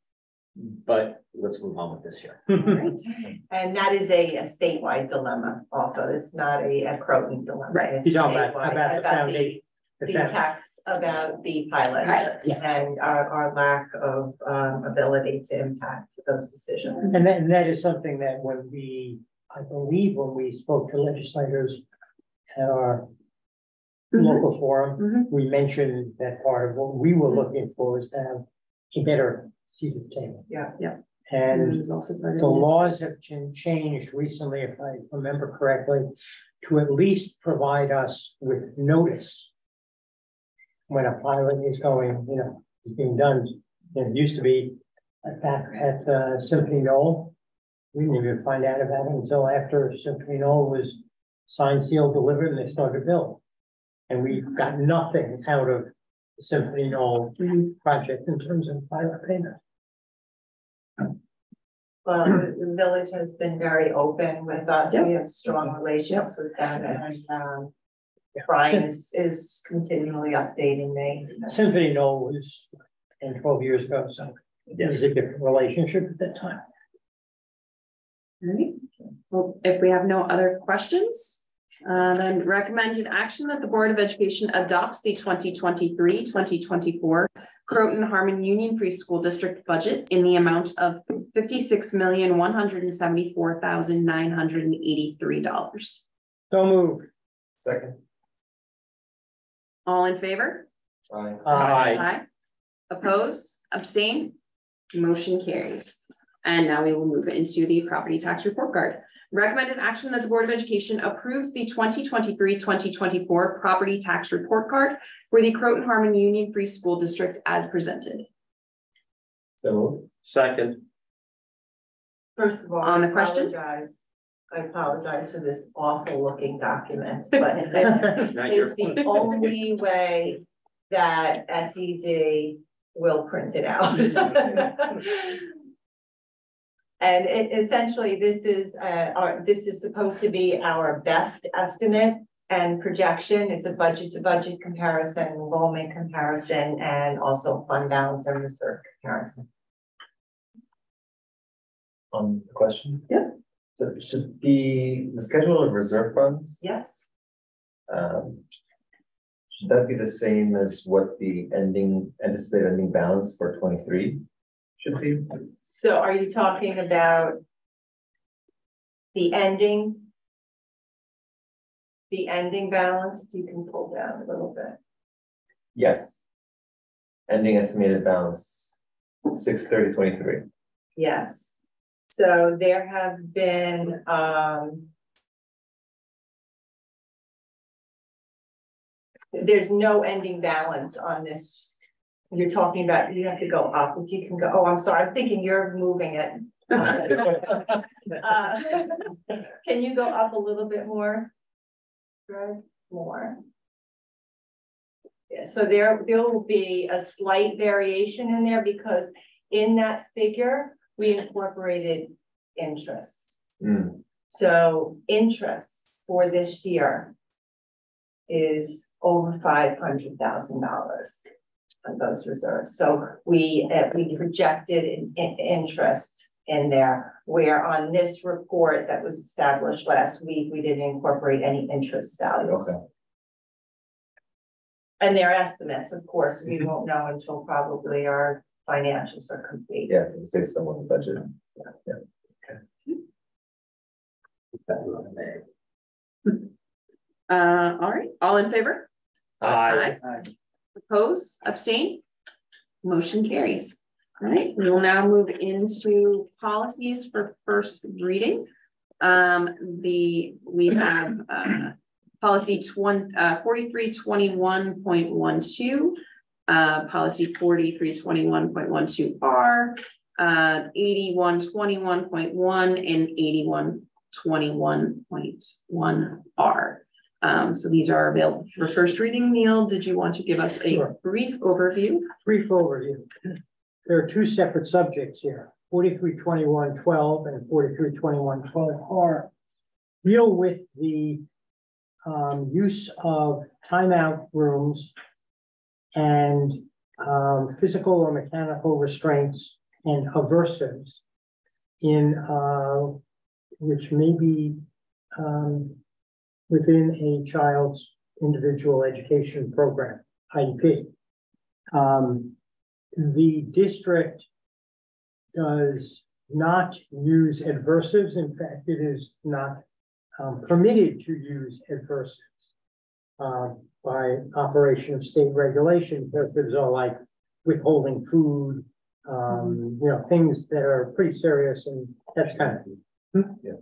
But let's move on with this year. And that is a a statewide dilemma also. It's not a a Croton dilemma. Right. It's You're talking about, statewide, about the foundation. The the tax about the pilots Pilots. and our, our lack of, um, ability to impact those decisions. And that, and that is something that when we, I believe when we spoke to legislators at our Mhm. local forum, Mhm. we mentioned that part of what we were looking for is to have a better the table. Yeah. Yeah. And the laws have ch- changed recently, if I remember correctly, to at least provide us with notice. When a pilot is going, you know, is being done, it used to be back at uh, Symphony Knoll. We didn't even find out about it until after Symphony Knoll was signed, sealed, delivered, and they started to build. And we got nothing out of the Symphony Knoll Mhm. project in terms of pilot payment. Well, the village has been very open with us. We have strong relations with them and, um, Brian is, is continually updating me. Symphony Knoll was ten, twelve years ago, so it was a different relationship at that time. Alright, well, if we have no other questions, uh, then recommended action that the Board of Education adopts the 2023-2024 Croton Harmon Union Free School District budget in the amount of fifty-six million, one hundred and seventy-four thousand, nine hundred and eighty-three dollars. So moved. Second. All in favor? Aye. Aye. Aye. Oppose, abstain, motion carries. And now we will move into the property tax report card. Recommended action that the Board of Education approves the 2023-2024 property tax report card for the Croton Harmon Union Free School District as presented. So. Second, First of all, On I the question? apologize. I apologize for this awful looking document, but this not is the only way that SED will print it out. And it essentially, this is, uh, our, this is supposed to be our best estimate and projection. It's a budget to budget comparison, enrollment comparison, and also fund balance and reserve comparison. On the question? Yeah. So it should be the schedule of reserve funds, Yes, um. Should that be the same as what the ending, anticipated ending balance for twenty-three should be? so are you talking about the ending? The ending balance, you can pull down a little bit. Yes. Ending estimated balance, six thirty twenty-three. Yes, so there have been, um. There's no ending balance on this. You're talking about, you have to go up, if you can go, oh, I'm sorry, I'm thinking you're moving it. Uh, Can you go up a little bit more? Good, more. Yeah, so there, there will be a slight variation in there because in that figure, we incorporated interest. Hmm, So interest for this year is over five hundred thousand dollars on those reserves. So we, uh, we projected in, in- interest in there, where on this report that was established last week, we didn't incorporate any interest values. Okay. And their estimates, of course, we won't know until probably our financials are complete. yeah, to say someone in the budget. Uh, all right, all in favor? Aye. Oppose? Abstain? Motion carries. All right, we will now move into policies for first reading. Um, the we have uh, policy 20, uh, 4321.12, uh, policy 4321.12R, uh, 8121.1, and 8121.1R. Um, so these are available for first reading. Neil, did you want to give us a Sure. brief overview? brief overview. There are two separate subjects here, forty-three twenty-one twelve and forty-three twenty-one twelve R. Deal with the um, use of timeout rooms and um, physical or mechanical restraints and aversives in uh, which may be um, within a child's individual education program, IEP. Um, the district does not use adversives. In fact, it is not um, permitted to use adversives um, by operation of state regulation. Adversives are like withholding food, um, you know, things that are pretty serious and that's kind of. Hmm? Yeah.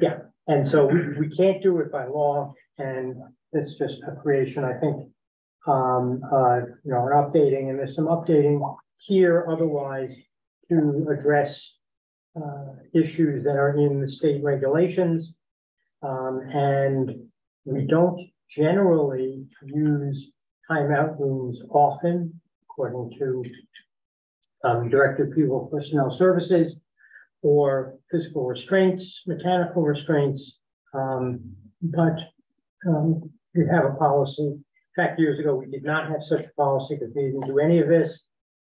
Yeah, and so we, we can't do it by law and it's just a creation, I think, um, uh, you know, an updating, and there's some updating here otherwise to address uh, issues that are in the state regulations. Um, and we don't generally use timeout rooms often, according to um, Director of Pupil Personnel Services, or physical restraints, mechanical restraints. Um, but um, we have a policy in fact, years ago, we did not have such a policy because we didn't do any of this.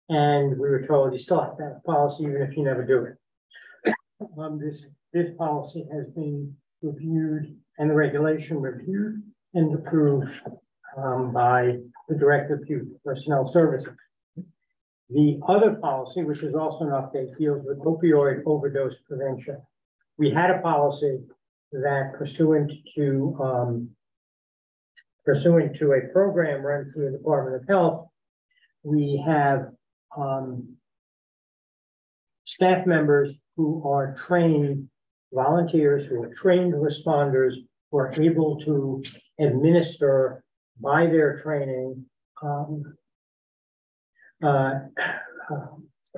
And we were told you still have to have policy even if you never do it. Um, this, this policy has been reviewed and the regulation reviewed and approved um, by the Director of Personnel Services. The other policy, which is also an update, deals with opioid overdose prevention. We had a policy that pursuant to um, pursuant to a program run through the Department of Health, we have um, staff members who are trained volunteers, who are trained responders, who are able to administer by their training um, uh,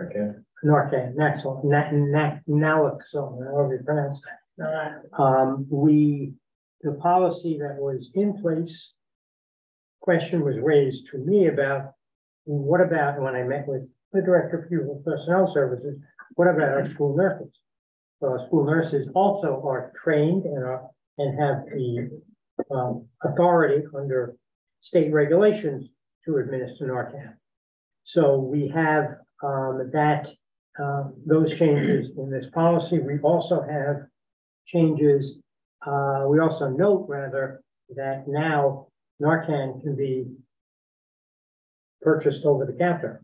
Okay, Narcan, Naxal, na- na- naloxone, however you pronounce that. Um, we, the policy that was in place. Question was raised to me about, what about when I met with the Director of Human Personnel Services, what about our school nurses? Uh, school nurses also are trained and are, and have the um, authority under state regulations to administer Narcan. So we have um, that, um, those changes in this policy. We also have changes. Uh, we also note rather that now Narcan can be purchased over the counter.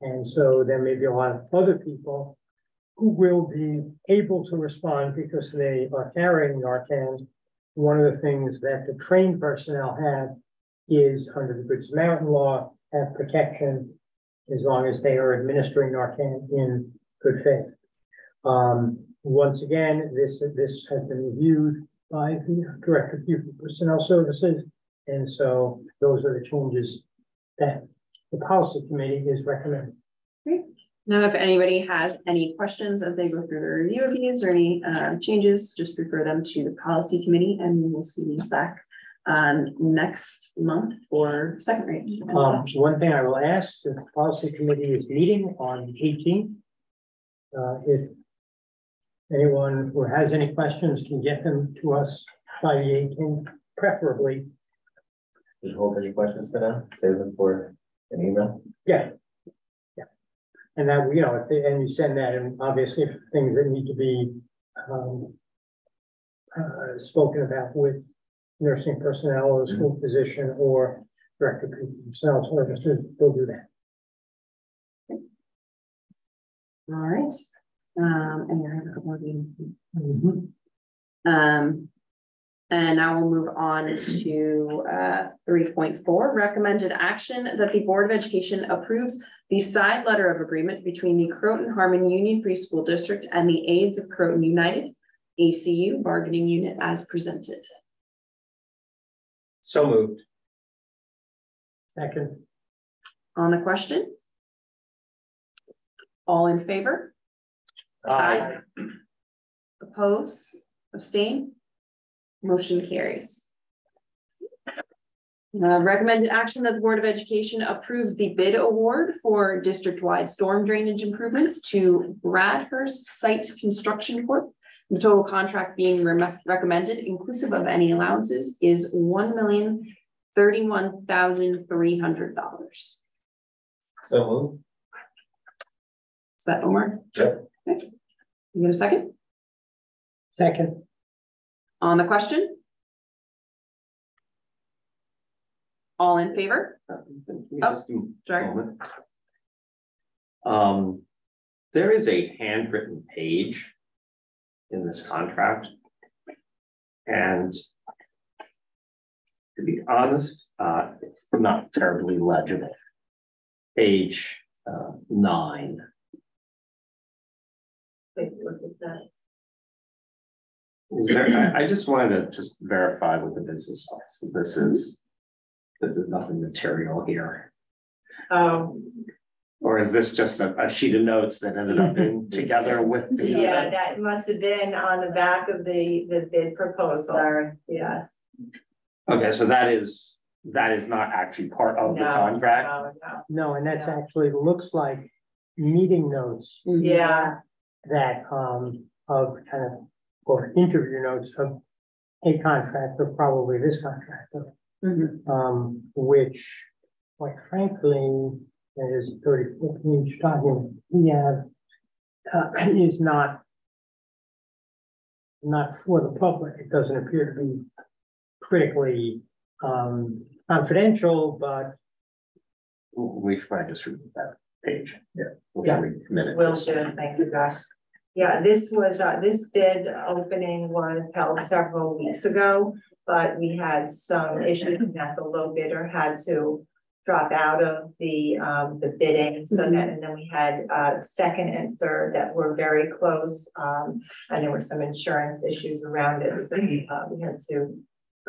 And so there may be a lot of other people who will be able to respond because they are carrying Narcan. One of the things that the trained personnel have is under the Good Samaritan law, have protection as long as they are administering Narcan in good faith. Um, once again, this, this has been reviewed by the Director of Human Personnel Services. And so those are the changes that the policy committee is recommending. Now, if anybody has any questions as they go through the review of these or any uh, changes, just refer them to the policy committee and we will see these back um, next month for second reading. Um, one thing I will ask, the policy committee is meeting on eighteenth. Uh, if anyone who has any questions can get them to us by the eighteenth, preferably. Just hold any questions for now, save them for an email. Yeah. Yeah. And that, you know, if they, and you send that, and obviously things that need to be, um. Uh, spoken about with nursing personnel or the school physician or director of personnel services, they'll do that. All right, um, and I have a couple more meetings. Um, and now we'll move on to uh three point four, recommended action that the Board of Education approves the side letter of agreement between the Croton Harmon Union Free School District and the Aides of Croton United ACU bargaining unit as presented. So moved. Second, On the question? All in favor? Aye. Oppose, abstain? Motion carries. Uh, recommended action that the Board of Education approves the bid award for district-wide storm drainage improvements to Bradhurst Site Construction Corp. The total contract being re- recommended inclusive of any allowances is one million thirty-one thousand three hundred dollars. So move. Is that Omar? Yep. Okay. You get a second? second, On the question? All in favor? Oh, Just Sorry. moment. Um, there is a handwritten page in this contract. And to be honest, uh, it's not terribly legible. Page, uh, nine. Take a look at that. Is there, I, I just wanted to just verify with the business office that this is, that there's nothing material here. Um, Or is this just a, a sheet of notes that ended up in together with the? uh, yeah, that must have been on the back of the, the bid proposal. Sorry. Yes. Okay, so that is, that is not actually part of the No, contract? no, no. no, and that's actually, looks like meeting notes Yeah, that, um, of kind of, or interview notes of a contractor, probably this contractor. Mhm. um, which quite frankly, is thirty foot inch document, he have, uh, is not not for the public, it doesn't appear to be critically, um, confidential, but We should probably just read that page. Yeah. Before we commit it. will do, thank you, Josh. Yeah, this was, uh, this bid opening was held several weeks ago, but we had some issues that the low bidder had to drop out of the, um, the bidding, so that, and then we had, uh, second and third that were very close, um, and there were some insurance issues around it, so, uh, we had to,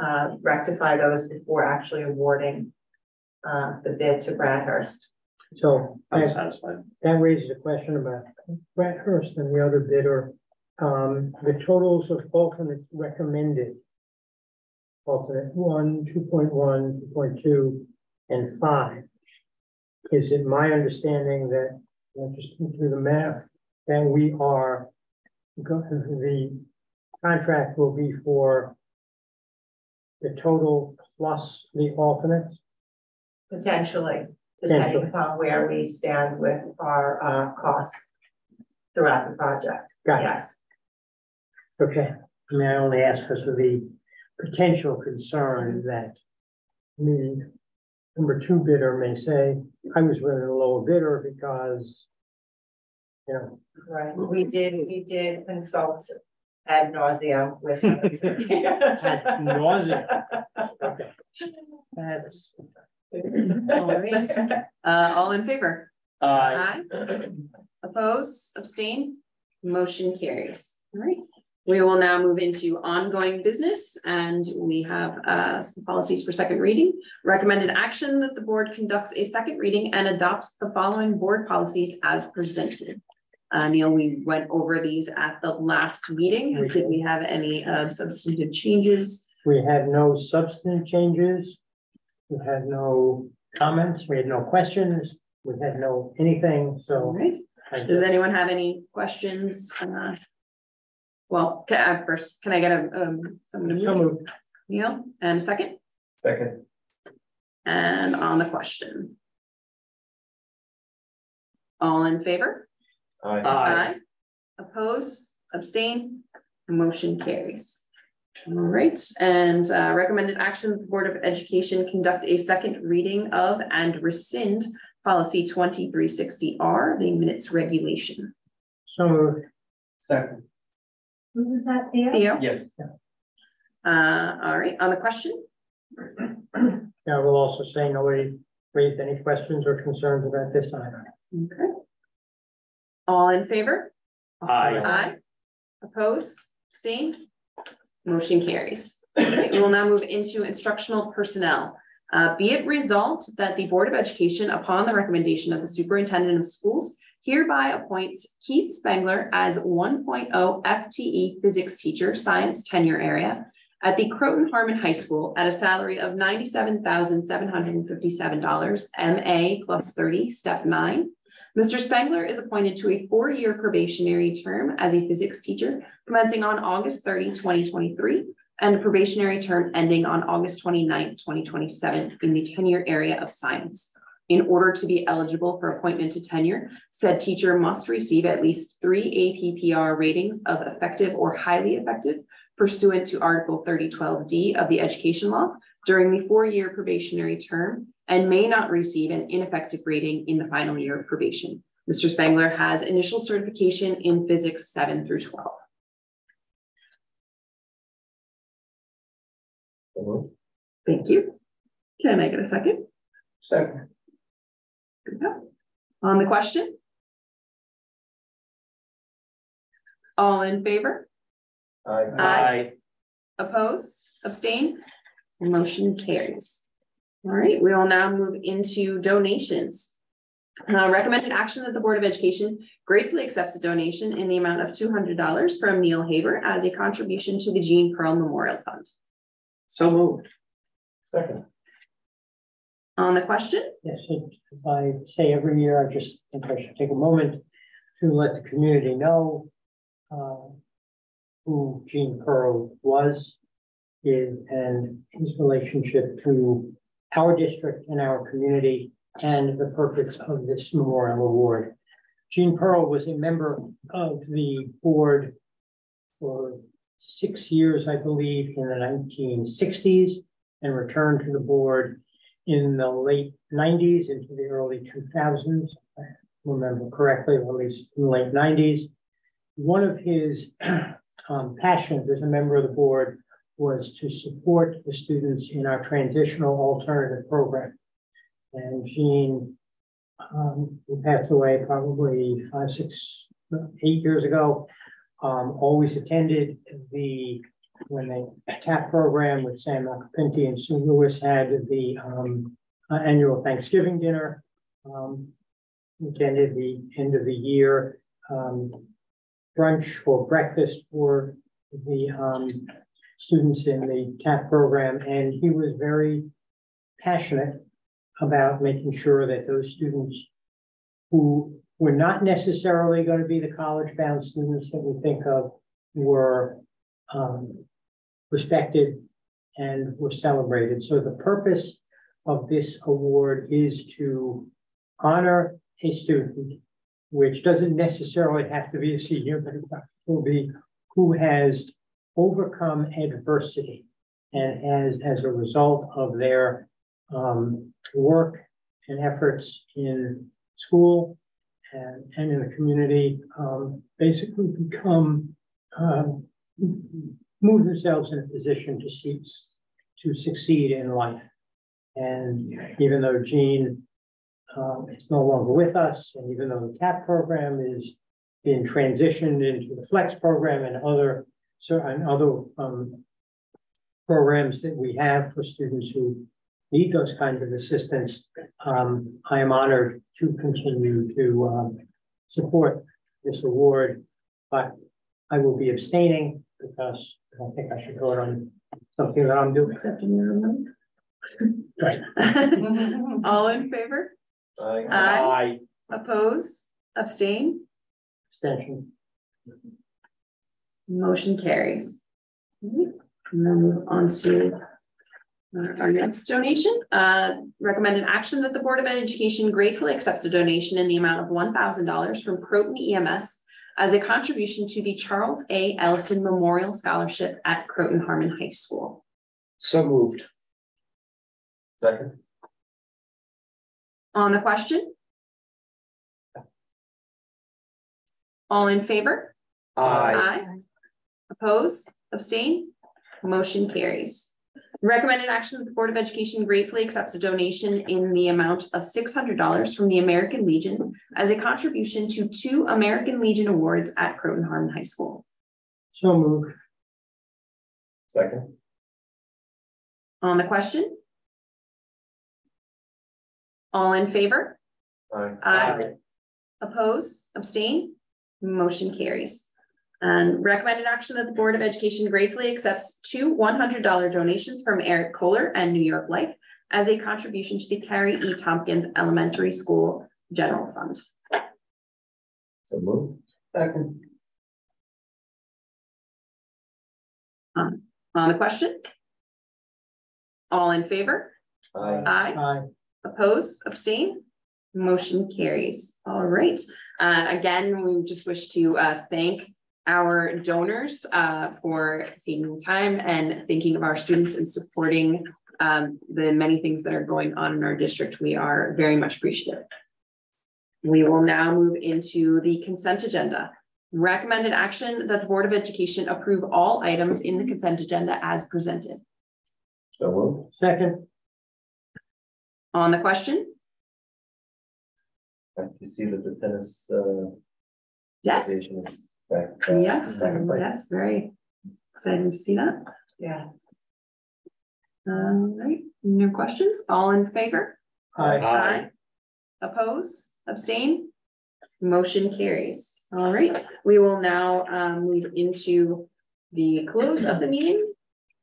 uh, rectify those before actually awarding, uh, the bid to Bradhurst. so. I'm that- satisfied. That raises a question about Bradhurst and the other bidder. Um, the totals of alternates recommended. Alternate one, 2.1, 2.2, and five. Is it my understanding that, just through the math, that we are. the contract will be for. The total plus the alternates? Potentially, Potentially. depending upon where we stand with our uh costs throughout the project, Got it. yes. Okay, I mean, I only ask because of the potential concern that. Number two bidder may say, I was really the lower bidder because. You know, Right, we did, we did consult ad nauseum with. Ad nauseam. okay. That's, All right. Uh, all in favor? uh, Aye. Oppose, abstain, motion carries. All right. We will now move into ongoing business and we have uh some policies for second reading. Recommended action that the board conducts a second reading and adopts the following board policies as presented. Uh, Neil, we went over these at the last meeting. We Did we have any uh substantive changes We had no substantive changes. We had no comments, we had no questions, we had no anything, so. right. Does anyone have any questions? Uh, Well, can I first, can I get a, um, someone to So move? moved. Neil, and a second, Second, and on the question. All in favor? aye. Aye. Oppose, abstain, motion carries. All right, and uh, recommended action, the Board of Education conduct a second reading of and rescind policy twenty-three sixty R, the minutes regulation. So moved. Second. Who was that there? Theo? Yes. Uh, all right, on the question? Yeah, I will also say nobody raised any questions or concerns about this item. Okay. All in favor? Aye. Aye. Oppose, abstain? Motion carries. Okay, We will now move into instructional personnel. Uh, be it resolved that the Board of Education, upon the recommendation of the Superintendent of Schools, hereby appoints Keith Spangler as 1.0 FTE physics teacher, science tenure area at the Croton Harmon High School at a salary of ninety-seven thousand seven hundred and fifty-seven dollars, MA plus thirty, step nine. Mr. Spangler is appointed to a four-year probationary term as a physics teacher commencing on August 30, 2023, and a probationary term ending on August 29, twenty twenty-seven in the tenure area of science. In order to be eligible for appointment to tenure, said teacher must receive at least three APPR ratings of effective or highly effective pursuant to Article thirty twelve D of the Education Law during the four-year probationary term and may not receive an ineffective rating in the final year of probation. Mr. Spangler has initial certification in physics seven through twelve. Thank you. Can I get a second? Second. Good enough. On the question? All in favor? Aye. Aye. Oppose, abstain, motion carries. All right, we will now move into donations. Uh, recommended action that the Board of Education gratefully accepts a donation in the amount of two hundred dollars from Neil Haber as a contribution to the Gene Pearl Memorial Fund. So moved. Second. On the question? Yes, if I say every year, I just think I should take a moment to let the community know uh, who Gene Pearl was is and his relationship to our district and our community and the purpose of this memorial award. Gene Pearl was a member of the board for six years, I believe, in the nineteen sixties and returned to the board in the late nineties into the early two thousands, I remember correctly, or at least in the late nineties. One of his um, passions as a member of the board was to support the students in our transitional alternative program. And Gene, um, who passed away probably five, six, eight years ago, um, always attended the when the TAP program with Sam Pinty and Sue Lewis had the um, uh, annual Thanksgiving dinner. Um, attended the end of the year um, brunch or breakfast for the um, students in the TAP program, and he was very passionate about making sure that those students who were not necessarily going to be the college-bound students that we think of were um, respected and were celebrated. So the purpose of this award is to honor a student, which doesn't necessarily have to be a senior, but it will be who has overcome adversity and has, as a result of their um, work and efforts in school and, and in the community, um, basically become um, move themselves in a position to see, to succeed in life. And even though Gene um, is no longer with us, and even though the CAP program is being transitioned into the Flex program and other certain other um, programs that we have for students who need those kinds of assistance, um, I am honored to continue to um, support this award, but I will be abstaining because I think I should go on Something that I'm doing. Accepting your amendment. Right. All in favor? Aye. Aye. Oppose, abstain, Extension. motion carries. And then move on to our next donation, uh, recommended action that the Board of Education gratefully accepts a donation in the amount of one thousand dollars from Croton EMS as a contribution to the Charles A. Ellison Memorial Scholarship at Croton Harmon High School. So moved. Second. On the question? All in favor? Aye. Aye. Oppose, abstain, motion carries. Recommended action that the Board of Education gratefully accepts a donation in the amount of six hundred dollars from the American Legion as a contribution to two American Legion Awards at Croton Harmon High School. So moved. Second. On the question? All in favor? Aye. Aye. Oppose, abstain, motion carries. And recommended action that the Board of Education gratefully accepts two one hundred dollar donations from Eric Kohler and New York Life as a contribution to the Carrie E. Tompkins Elementary School General Fund. So move. Second. On the question? All in favor? Aye. Aye. Aye. Oppose, abstain, motion carries. All right. Uh, again, we just wish to uh, thank our donors uh, for taking time and thinking of our students and supporting um, the many things that are going on in our district. We are very much appreciative. We will now move into the consent agenda. Recommended action that the Board of Education approve all items in the consent agenda as presented. So move. Second. On the question? Happy to see that the tennis, uh. Yes. is back. uh, Yes, back in yes, very exciting to see that. Yeah. All right, no questions, all in favor? Aye. Aye. Oppose, abstain? Motion carries. All right, we will now um move into the close of the meeting.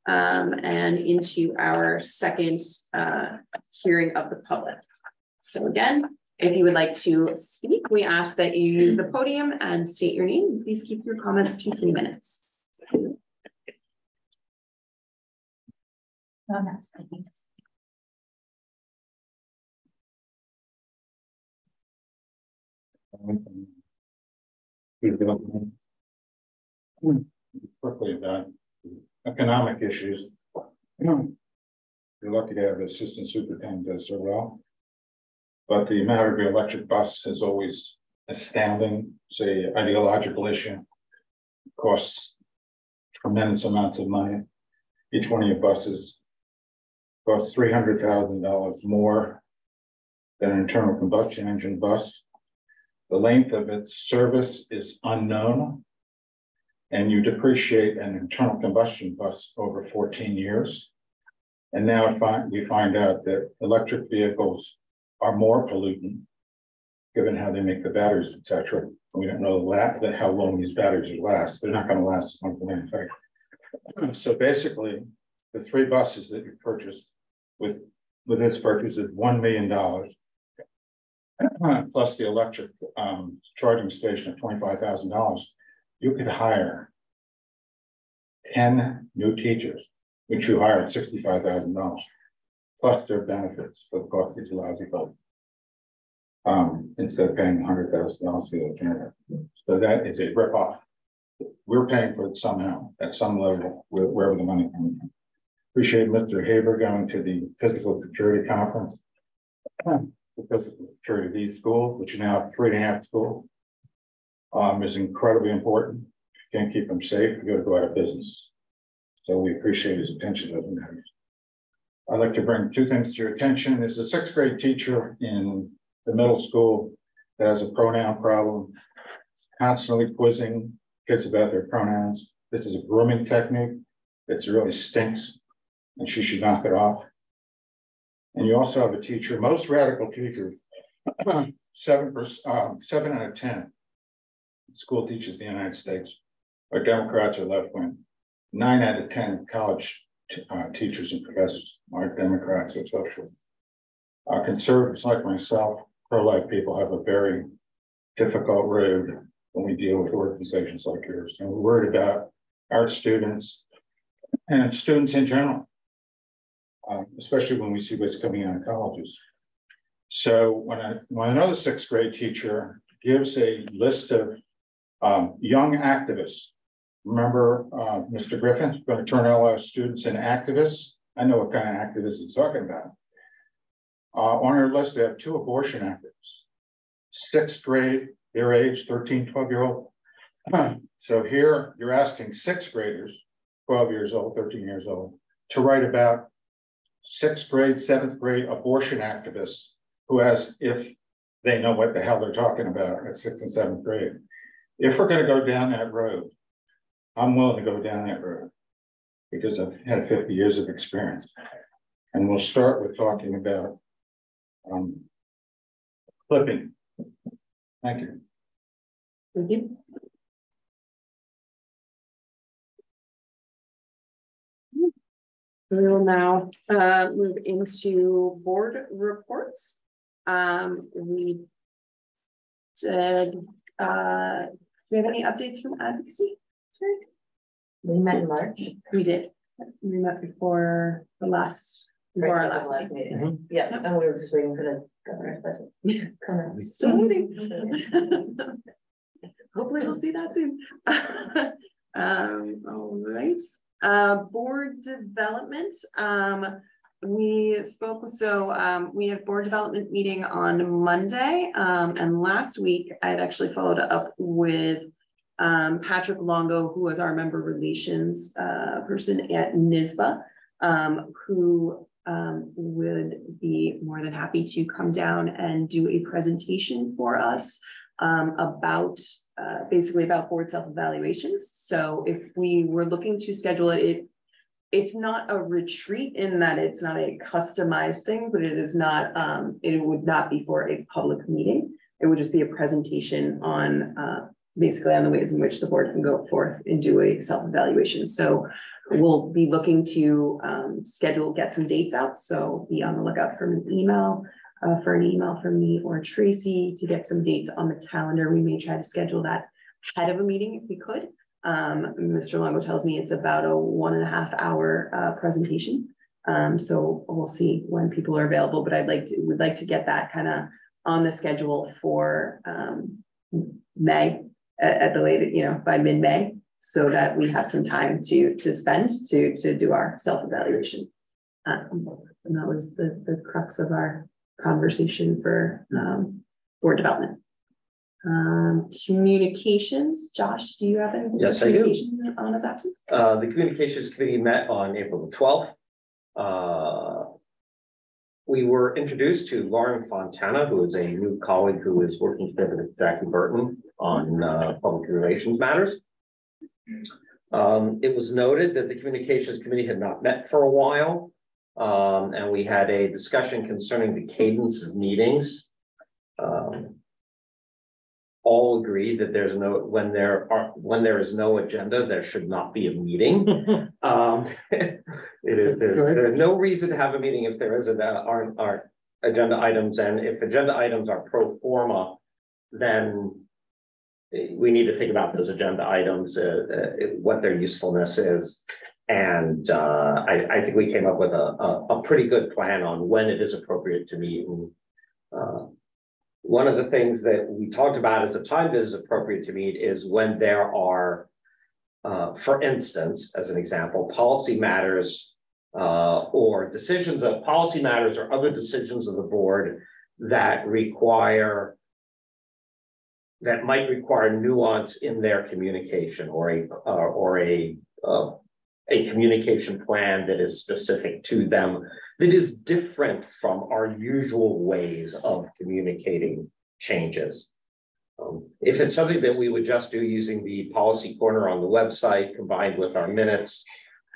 Um, and into our second uh hearing of the public. So again, if you would like to speak, we ask that you use the podium and state your name. Please keep your comments to three minutes. Quickly about economic issues. You're lucky to have assistant superintendent does so well. But the matter of electric bus is always astounding, say ideological issue. Costs tremendous amounts of money. Each one of your buses costs three hundred thousand dollars more than an internal combustion engine bus. The length of its service is unknown. And you depreciate an internal combustion bus over fourteen years. And now we find out that electric vehicles are more pollutant. Given how they make the batteries, et cetera. We don't know la- that how long these batteries will last. They're not gonna last as long as the manufacturer. So basically, the three buses that you purchased with, with this purchase is one million dollars. Plus the electric um charging station of twenty-five thousand dollars, you could hire. Ten new teachers, which you hire at sixty-five thousand dollars. Plus their benefits for the folks. Um, instead of paying hundred thousand dollars for the generator. So that is a ripoff. We're paying for it somehow, at some level, wherever the money comes from. Appreciate Mr. Haber going to the physical security conference. The physical security of these schools, which now have three and a half schools. Um, is incredibly important. Can't keep them safe, you're gonna go out of business. So we appreciate his attention to those matters. I'd like to bring two things to your attention. There's a sixth grade teacher in the middle school that has a pronoun problem. Constantly quizzing kids about their pronouns. This is a grooming technique. It's really stinks. And she should knock it off. And you also have a teacher, most radical teachers. Seven um, seven out of ten. School teachers in the United States are Democrats or left wing. Nine out of ten college t- uh, teachers and professors, are Democrats or social. Uh, conservatives like myself, pro-life people have a very difficult road when we deal with organizations like yours. And we're worried about our students and students in general, uh, especially when we see what's coming out of colleges. So when I, when another sixth grade teacher gives a list of um, young activists, remember uh, Mr. Griffin's going to turn all our students into activists. I know what kind of activists he's talking about. Uh, on our list, they have two abortion activists, sixth grade, their age, 13, 12 year old. So here you're asking sixth graders, 12 years old, 13 years old, to write about sixth grade, seventh grade abortion activists who as if they know what the hell they're talking about at sixth and seventh grade. If we're going to go down that road, I'm willing to go down that road because I've had 50 years of experience. And we'll start with talking about um, clipping. Thank you. Thank you. We will now uh, move into board reports. Um, we did, uh, do we have any updates from advocacy? We met in March. We did. We met before the last, before our Right, last last meeting. meeting. Yeah, and we were just waiting for the governor's budget. comments. Still waiting. Hopefully we'll see that soon. Um, all right, uh, board development, um, we spoke, so, um, we had board development meeting on Monday. Um, and last week I had actually followed up with um, Patrick Longo, who was our member relations, uh, person at NYSSBA, um, who, um, would be more than happy to come down and do a presentation for us um, about uh, basically about board self-evaluations. So if we were looking to schedule it, it it's not a retreat in that it's not a customized thing, but it is not, um, it would not be for a public meeting. It would just be a presentation on uh, basically on the ways in which the board can go forth and do a self-evaluation. So we'll be looking to um, schedule, get some dates out. So be on the lookout for an email uh, for an email from me or Tracy to get some dates on the calendar. We may try to schedule that ahead of a meeting if we could. Um, Mr. Longo tells me it's about a one and a half hour uh, presentation. Um, so we'll see when people are available, but I'd like to, we'd like to get that kind of on the schedule for um, May at, at the latest, you know, by mid-May, so that we have some time to to spend to to do our self-evaluation. Um, and that was the the crux of our conversation for um, board development. Um, communications, Josh, do you have any? Yes, I do. communications On his absence? Uh, the communications committee met on April the twelfth. Uh. We were introduced to Lauren Fontana, who is a new colleague who is working together with Jackie Burton on uh public relations matters. Um, it was noted that the communications committee had not met for a while. Um, and we had a discussion concerning the cadence of meetings. Um, all agree that there's no, when there are, when there is no agenda, there should not be a meeting. Um, it is, there's, there's no reason to have a meeting if there isn't, uh, aren't, aren't agenda items, and if agenda items are pro forma, then we need to think about those agenda items, uh, uh, what their usefulness is. And, uh, I, I think we came up with a, a, a pretty good plan on when it is appropriate to meet and, uh, one of the things that we talked about at the time that is appropriate to meet is when there are, uh, for instance, as an example, policy matters uh, or decisions of policy matters or other decisions of the board that require that might require nuance in their communication or a uh, or a uh, a communication plan that is specific to them that is different from our usual ways of communicating changes. Um, if it's something that we would just do using the policy corner on the website combined with our minutes,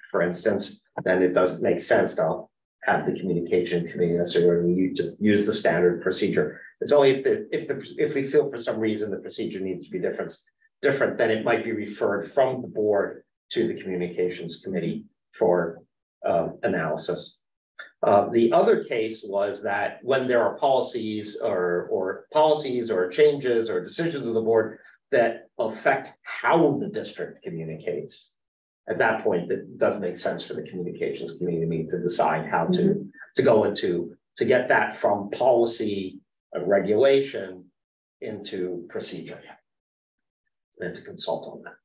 for instance, then it doesn't make sense to have the communication committee necessarily to use the standard procedure. It's only if the if the if we feel for some reason the procedure needs to be different, different, then it might be referred from the board to the communications committee for um, analysis. Uh, the other case was that when there are policies or, or policies or changes or decisions of the board that affect how the district communicates. At that point, it doesn't make sense for the communications community to decide how to, to go into, to get that from policy uh, regulation into procedure. And to consult on that.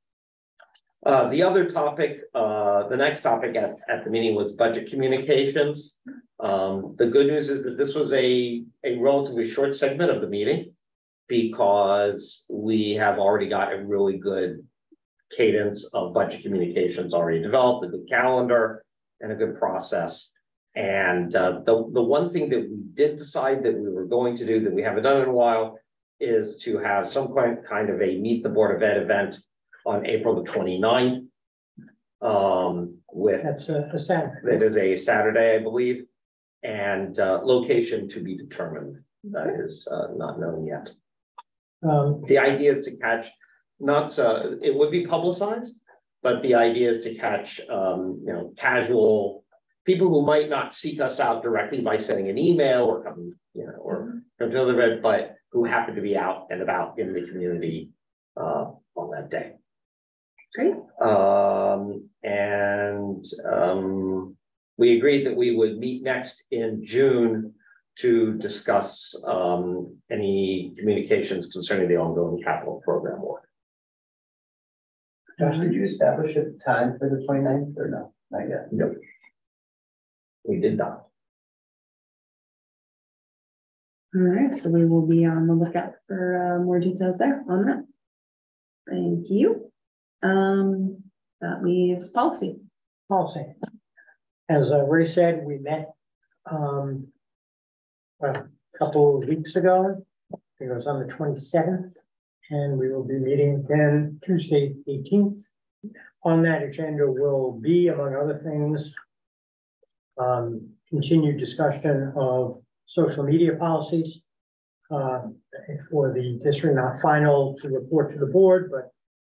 Uh, the other topic, uh, the next topic at, at the meeting was budget communications. Um, the good news is that this was a, a relatively short segment of the meeting because we have already got a really good cadence of budget communications already developed, a good calendar and a good process. And uh, the, the one thing that we did decide that we were going to do that we haven't done in a while is to have some kind, kind of a meet the Board of Ed event on April the 29th. Um, with That's a, a Saturday. it is a Saturday, I believe, and uh, location to be determined. That is uh, not known yet. Um, The idea is to catch, not so, it would be publicized, but the idea is to catch, um, you know, casual people who might not seek us out directly by sending an email or come, you know, or come to the red, but who happen to be out and about in the community uh, on that day. Great. Um, and um, we agreed that we would meet next in June to discuss um, any communications concerning the ongoing capital program work. Josh, did you establish a time for the 29th or no? Not yet. No. We did not. All right, so we will be on the lookout for uh, more details there on that. Thank you. Um, that leaves policy. policy. As I already said, we met um a couple of weeks ago. I think it was on the twenty-seventh, and we will be meeting again Tuesday, eighteenth. On that agenda will be, among other things, um, continued discussion of social media policies uh, for the district, not final to report to the board, but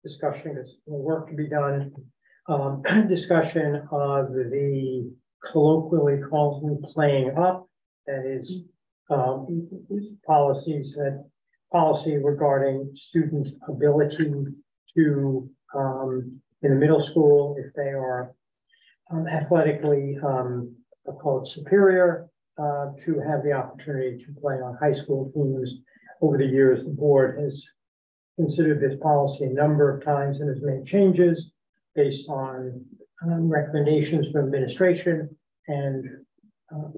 discussion is work to be done. Um, discussion of the colloquially called playing up, that is, um, policies that, policy regarding student ability to, um, in the middle school, if they are um, athletically, um, I'll call it superior, uh, to have the opportunity to play on high school teams. Over the years, the board has considered this policy a number of times and has made changes based on um, recommendations from administration and uh,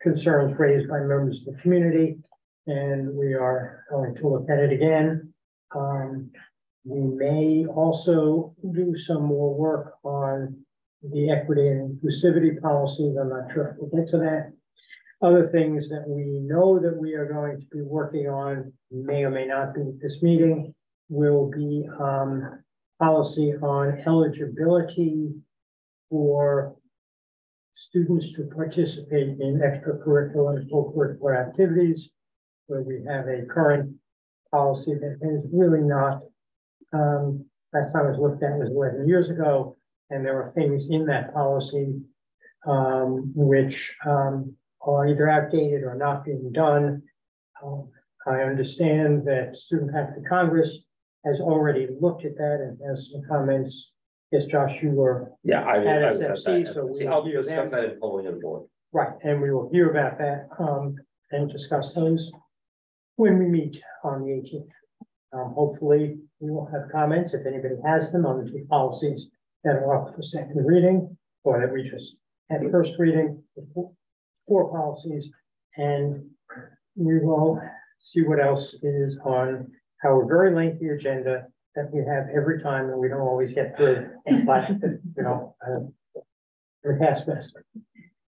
concerns raised by members of the community. And we are going to look at it again. Um, we may also do some more work on the equity and inclusivity policies. I'm not sure if we'll get to that. Other things that we know that we are going to be working on may or may not be this meeting will be um, policy on eligibility for students to participate in extracurricular and co-curricular activities, where we have a current policy that is really not, um, last time it was looked at was eleven years ago, and there are things in that policy um, which um, are either outdated or not being done. Um, I understand that Student Faculty Congress has already looked at that and has some comments. Yes, Josh, you were Yeah, I. At would have SFC, that. so we I'll will hear discuss them. that in polling of the board. right, and we will hear about that um, and discuss those when we meet on the eighteenth. Um, hopefully, we will have comments if anybody has them on the two policies that are up for second reading or that we just had first reading, four- four policies. And we will see what else is on our very lengthy agenda that we have every time and we don't always get through. But, you know, uh, we're past best.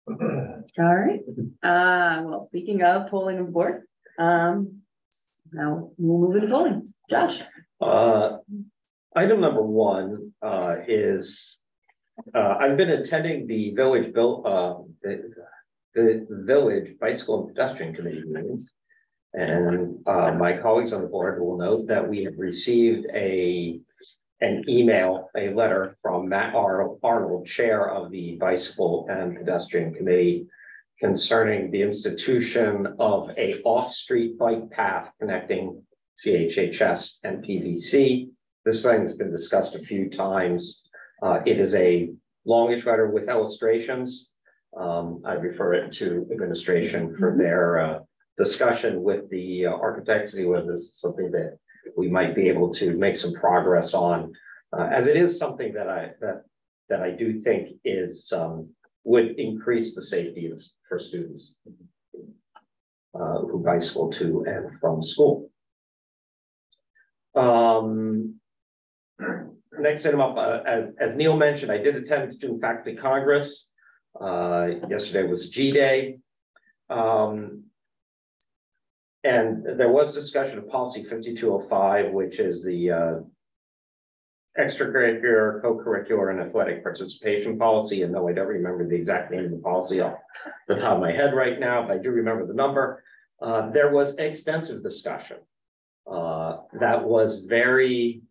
All right. Uh, well, speaking of polling of board, um, now we'll move into polling. Josh. Uh, item number one, uh, is, uh, I've been attending the village bill, uh, the, the village bicycle and pedestrian committee meetings. And, uh, my colleagues on the board will note that we have received a, an email, a letter from Matt Arnold, Chair of the Bicycle and Pedestrian Committee concerning the institution of a off-street bike path connecting CHHS and PVC. This thing's been discussed a few times. Uh, it is a longish letter with illustrations. Um, I refer it to administration for their uh, discussion with the uh, architects, see whether this is something that we might be able to make some progress on, uh, as it is something that I that that I do think is um, would increase the safety of, for students uh, who bicycle to and from school. Um, next item up, uh, as, as Neil mentioned, I did attend Student Faculty Congress. Uh, yesterday was G Day. Um, and there was discussion of policy 5205, which is the uh, extracurricular, co-curricular, and athletic participation policy. And no, I don't remember the exact name of the policy off the top of my head right now, but I do remember the number. Uh, there was extensive discussion uh, that was very,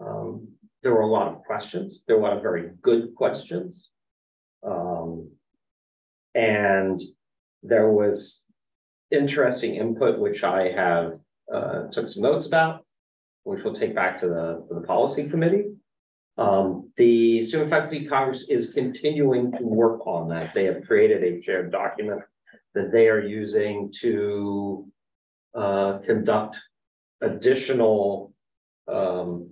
um, there were a lot of questions. There were a lot of very good questions. Um, and there was interesting input, which I have uh, took some notes about, which we'll take back to the, to the policy committee. Um, the Student Faculty Congress is continuing to work on that. They have created a shared document that they are using to uh, conduct additional um,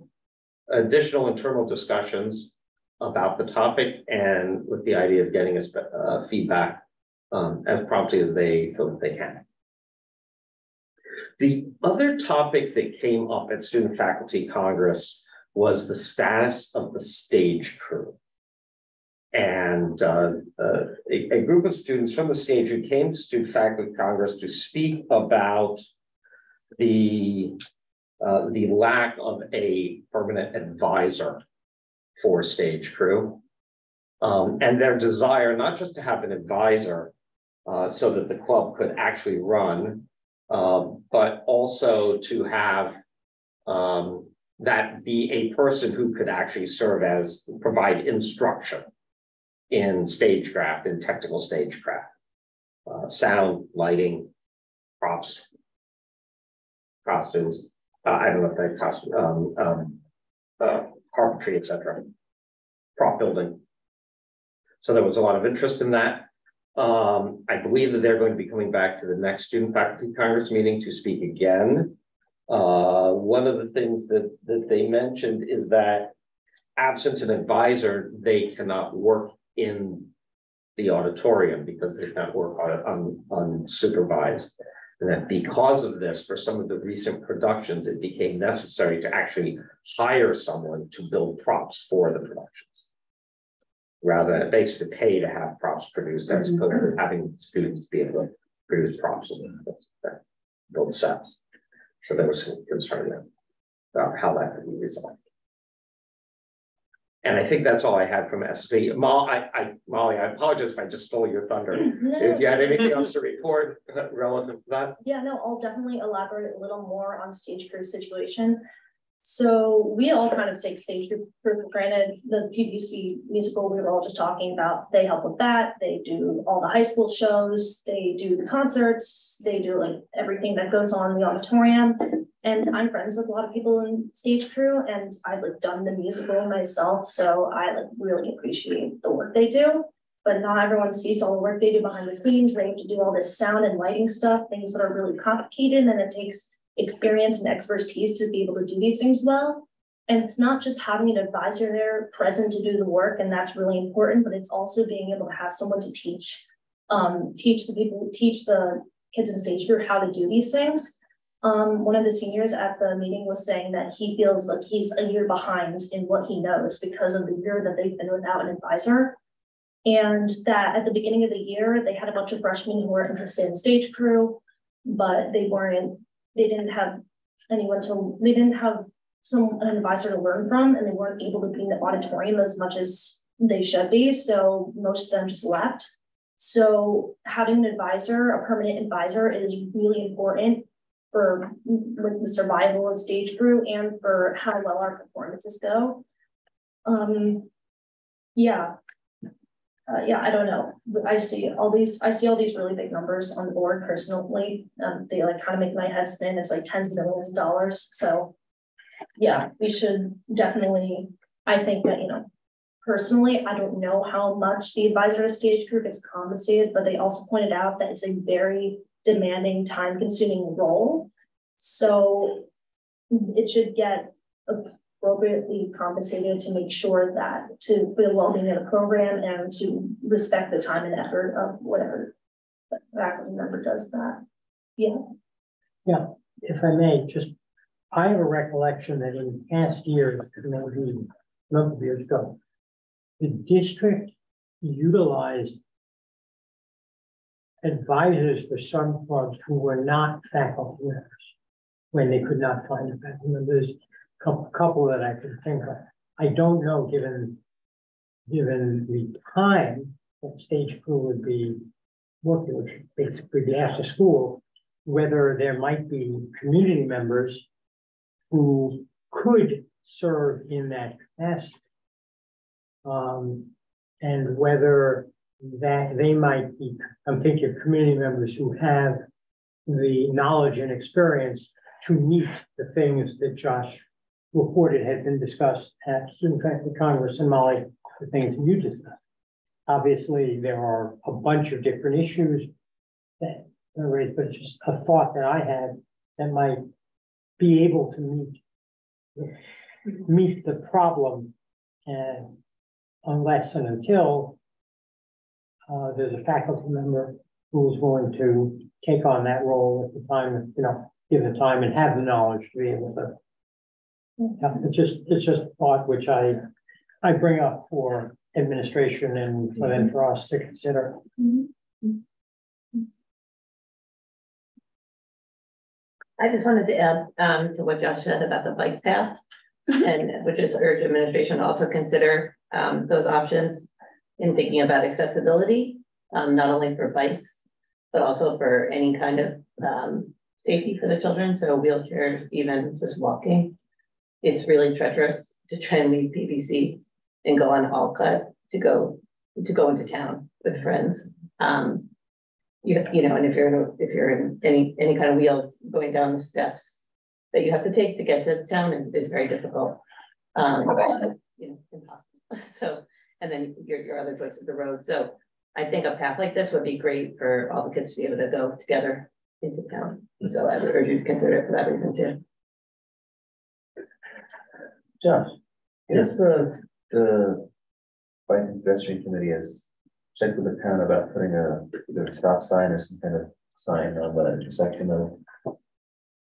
additional internal discussions about the topic and with the idea of getting uh, feedback um, as promptly as they feel that they can. The other topic that came up at Student Faculty Congress was the status of the stage crew. And uh, uh, a, a, group of students from the stage who came to Student Faculty Congress to speak about the, uh, the lack of a permanent advisor for stage crew. Um, and their desire not just to have an advisor uh, so that the club could actually run, um, but also to have um, that be a person who could actually serve as provide instruction in stagecraft and technical stagecraft, uh, sound, lighting, props, costumes. Uh, I don't know if that costume, um, um, uh, carpentry, etc. Prop building. So there was a lot of interest in that. Um, I believe that they're going to be coming back to the next Student Faculty Congress meeting to speak again. Uh, one of the things that, that they mentioned is that absent an advisor, they cannot work in the auditorium because they can't work on, on unsupervised. And that because of this, for some of the recent productions, it became necessary to actually hire someone to build props for the productions rather than basically pay to have props produced as mm-hmm. opposed to having students be able to produce props and build sets. So there was some concern there about how that could be resolved. And I think that's all I had from SC. Molly, I, I, Molly, I apologize if I just stole your thunder. No, if you had anything else to report uh, relative to that? Yeah, no, I'll definitely elaborate a little more on stage crew situation. So we all kind of take stage crew for granted. The PVC musical we were all just talking about, they help with that. They do all the high school shows, they do the concerts, they do like everything that goes on in the auditorium. And I'm friends with a lot of people in stage crew, and I've like done the musical myself, so I like really appreciate the work they do. But not everyone sees all the work they do behind the scenes. They have to do all this sound and lighting stuff, things that are really complicated, and it takes experience and expertise to be able to do these things well. And it's not just having an advisor there present to do the work, and that's really important, but it's also being able to have someone to teach, um, teach the people, teach the kids in stage crew how to do these things. Um, one of the seniors at the meeting was saying that he feels like he's a year behind in what he knows because of the year that they've been without an advisor. And that at the beginning of the year, they had a bunch of freshmen who were interested in stage crew, but they weren't they didn't have anyone to, they didn't have some an advisor to learn from, and they weren't able to be in the auditorium as much as they should be. So most of them just left. So having an advisor, a permanent advisor, is really important for with the survival of stage crew and for how well our performances go. Um, yeah. Uh, yeah, I don't know. I see all these, I see all these really big numbers on the board personally. Um, they like kind of make my head spin. It's like tens of millions of dollars. So yeah, we should definitely, I think that, you know, personally, I don't know how much the advisor of stage group is compensated, but they also pointed out that it's a very demanding, time consuming role. So it should get appropriately compensated to make sure that to the well-being of the program and to respect the time and effort of whatever faculty member does that. Yeah. Yeah, if I may, just I have a recollection that in past years, maybe a number of years ago, the district utilized advisors for some clubs who were not faculty members when they could not find a faculty member. There's a couple, that I can think of. I don't know, given given the time that stage crew would be working, which basically be after school, whether there might be community members who could serve in that capacity. Um, and whether that they might be, I'm thinking of community members who have the knowledge and experience to meet the things that Josh reported had been discussed at Student Faculty Congress and Molly, the things you discussed. Obviously, there are a bunch of different issues that are raised, but just a thought that I had that might be able to meet meet the problem and unless and until uh, there's a faculty member who is willing to take on that role at the time, you know, give the time and have the knowledge to be able to. Yeah, it's just, it's just thought which I, I bring up for administration and for for us to consider. I just wanted to add um, to what Josh said about the bike path, and which is urge administration to also consider um, those options in thinking about accessibility, um, not only for bikes, but also for any kind of um, safety for the children. So wheelchairs, even just walking. It's really treacherous to try and leave PVC and go on Olcott to go to go into town with friends. Um, you you know, and if you're in if you're in any any kind of wheels going down the steps that you have to take to get to town is, is very difficult. Um, you know, impossible. So and then your, your other choice of the road. So I think a path like this would be great for all the kids to be able to go together into town. So I would urge you to consider it for that reason too. Josh, yes, the, the bike and pedestrian committee has checked with the town about putting a, either a stop sign or some kind of sign on the intersection of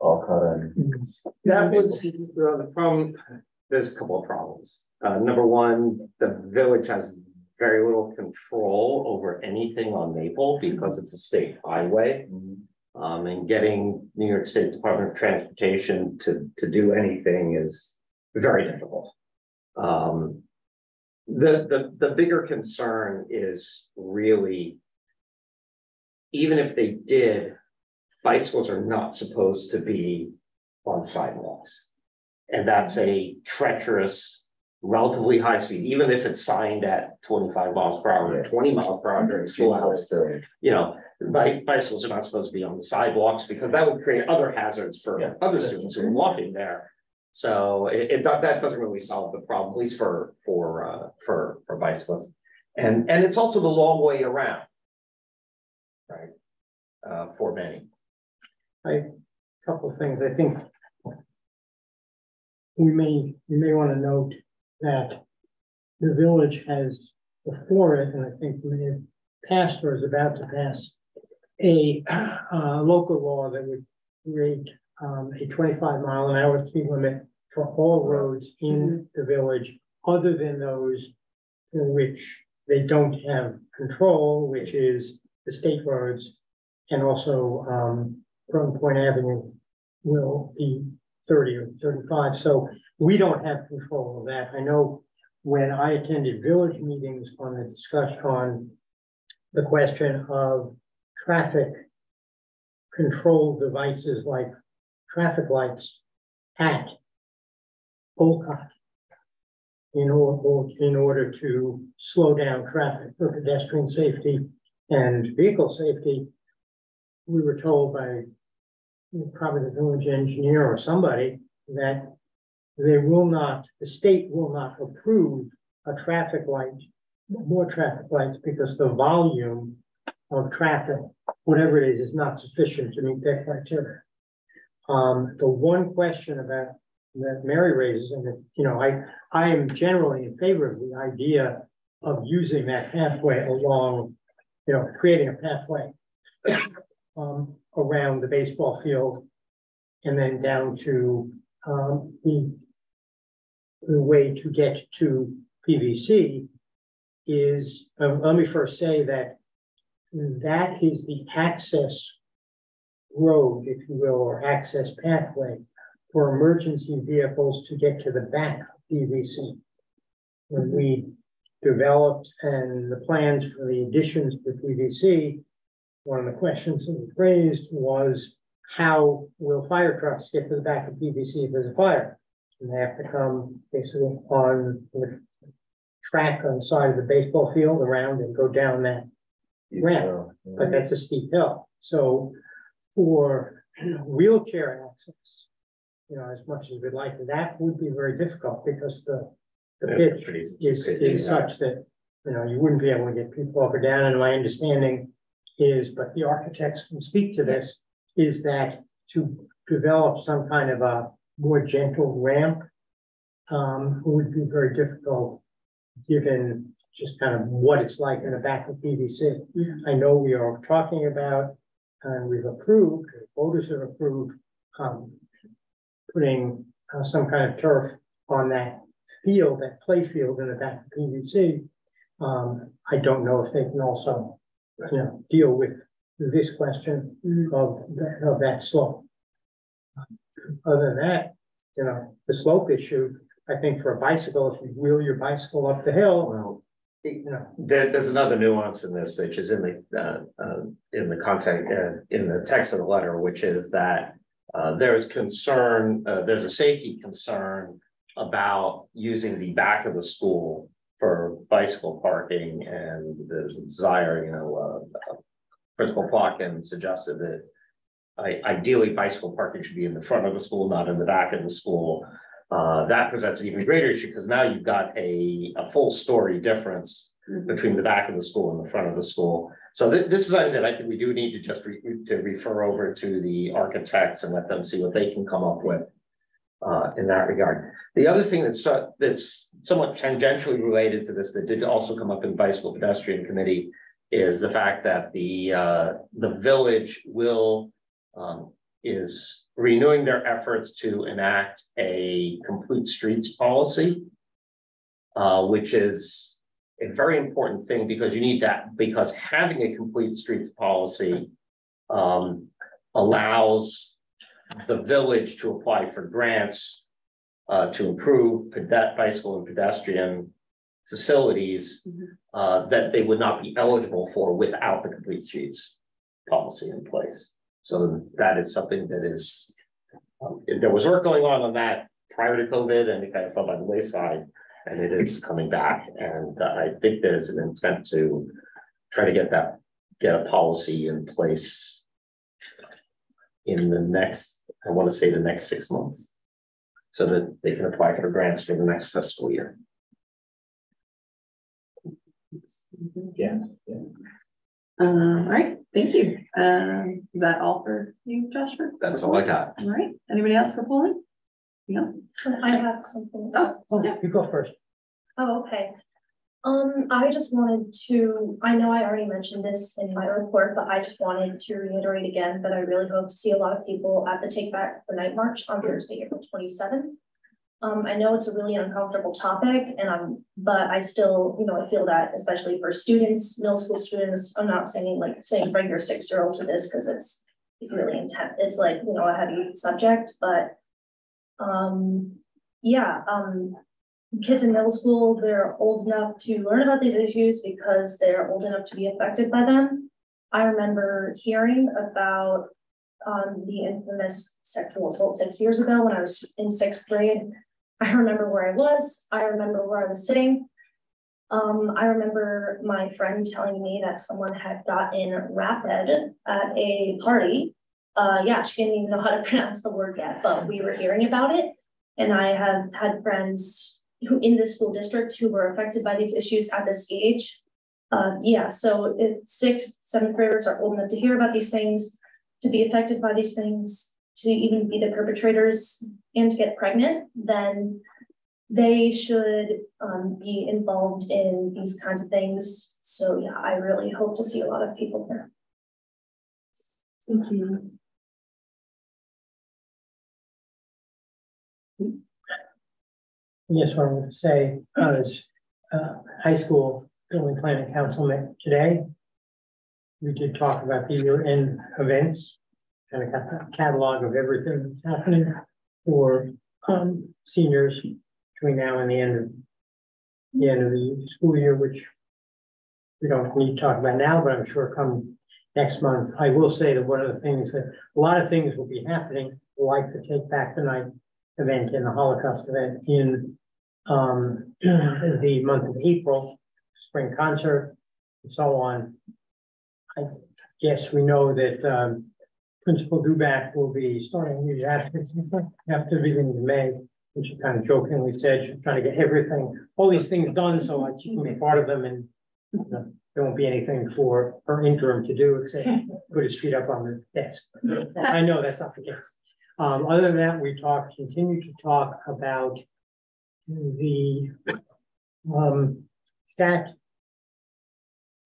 Olcott and. That was, the problem, there's a couple of problems. Uh, number one, the village has very little control over anything on Maple because it's a state highway. Um, and getting New York State Department of Transportation to, to do anything is very difficult. Um, the, the, the bigger concern is really, even if they did, bicycles are not supposed to be on sidewalks. And that's a treacherous, relatively high speed, even if it's signed at twenty-five miles per hour, or twenty miles per hour during school hours. You know, bicycles are not supposed to be on the sidewalks because that would create other hazards for Yeah. other students who are walking there. So it, it, that that doesn't really solve the problem, at least for, for, uh, for, for bicyclists. And, and it's also the long way around. Right, uh, for many. I, couple of things, I think. We may, we may want to note that the village has before it, and I think we have passed or is about to pass. A uh, local law that would create um, a twenty-five mile an hour speed limit for all roads in the village, other than those for which they don't have control, which is the state roads. And also, um, Point Avenue will be thirty or thirty-five, so we don't have control of that. I know when I attended village meetings on the discussion on the question of traffic control devices like traffic lights at Olcott in order, in order to slow down traffic for pedestrian safety and vehicle safety. We were told by probably the village engineer or somebody that they will not, the state will not approve a traffic light, more traffic lights because the volume of traffic, whatever it is, is not sufficient to meet that criteria. Um, the one question about that Mary raises, and that, you know, I, I am generally in favor of the idea of using that pathway along, you know, creating a pathway um, around the baseball field and then down to um, the, the way to get to PVC is, um, let me first say that that is the access road, if you will, or access pathway for emergency vehicles to get to the back of PVC. When we developed and the plans for the additions to PVC, one of the questions that was raised was how will fire trucks get to the back of PVC if there's a fire? And they have to come basically on the track on the side of the baseball field around and go down that ramp, but that's a steep hill. So for wheelchair access, you know, as much as we'd like, that would be very difficult because the, the pitch is, is such that, you know, you wouldn't be able to get people up or down. And my understanding is, but the architects can speak to this, is that to develop some kind of a more gentle ramp um, would be very difficult given just kind of what it's like in the back of PVC. I know we are talking about, and we've approved, voters have approved, um, putting uh, some kind of turf on that field, that play field in the back of PVC. Um, I don't know if they can also, you know, deal with this question of, of that slope. Other than that, you know, the slope issue, I think for a bicycle, if you wheel your bicycle up the hill, Well, you know, there, there's another nuance in this, which is in the, uh, uh, in the context, uh, in the text of the letter, which is that uh, there's concern, uh, there's a safety concern about using the back of the school for bicycle parking and there's a desire, you know, uh, Principal Plotkin suggested that I, ideally bicycle parking should be in the front of the school, not in the back of the school. Uh, that presents an even greater issue because now you've got a, a full story difference between the back of the school and the front of the school. So th- this is something that I think we do need to just re- to refer over to the architects and let them see what they can come up with uh, in that regard. The other thing that's uh, that's somewhat tangentially related to this that did also come up in the bicycle pedestrian committee is the fact that the uh, the village will um, is renewing their efforts to enact a complete streets policy, uh, which is a very important thing because you need that because having a complete streets policy um, allows the village to apply for grants uh, to improve bicycle and pedestrian facilities uh, that they would not be eligible for without the complete streets policy in place. So that is something that is, um, there was work going on on that prior to COVID and it kind of fell by the wayside and it is coming back. And uh, I think there's an intent to try to get that, get a policy in place in the next, I want to say the next six months so that they can apply for grants for the next fiscal year. Yeah. Um, all right, thank you. Um, is that all for you, Joshua? That's all I got. All right, anybody else for polling? No? I have something. Oh, oh, yeah. you go first. Oh, okay. Um, I just wanted to, I know I already mentioned this in my report, but I just wanted to reiterate again that I really hope to see a lot of people at the Take Back the Night March on Thursday, April twenty-seventh. Um, I know it's a really uncomfortable topic and I'm, but I still, you know, I feel that especially for students, middle school students, I'm not saying like saying bring your six-year-old to this because it's really intense. It's like, you know, a heavy subject, but um, yeah, um, kids in middle school, they're old enough to learn about these issues because they're old enough to be affected by them. I remember hearing about on the infamous sexual assault six years ago when I was in sixth grade. I remember where I was. I remember where I was sitting. Um, I remember my friend telling me that someone had gotten rapid at a party. Uh, yeah, she didn't even know how to pronounce the word yet, but we were hearing about it. And I have had friends who in the school district who were affected by these issues at this age. Uh, yeah, so if sixth, seventh graders are old enough to hear about these things, to be affected by these things, to even be the perpetrators and to get pregnant, then they should um, be involved in these kinds of things. So yeah, I really hope to see a lot of people there. Thank you. Yes, what I would say, as uh, high school building planning council met today. We did talk about the year-end events, kind of got a catalog of everything that's happening for um, seniors between now and the end of the end of the school year, which we don't need to talk about now, but I'm sure come next month. I will say that one of the things that a lot of things will be happening, like the Take Back the Night event and the Holocaust event in um, the month of April, spring concert, and so on. I guess we know that um, Principal Duback will be starting new after beginning of May, which she kind of jokingly said she's trying to get everything, all these things done so like she can be part of them and you know, there won't be anything for her interim to do except put his feet up on the desk. I know that's not the case. Um, other than that, we talk, continue to talk about the um, SAT,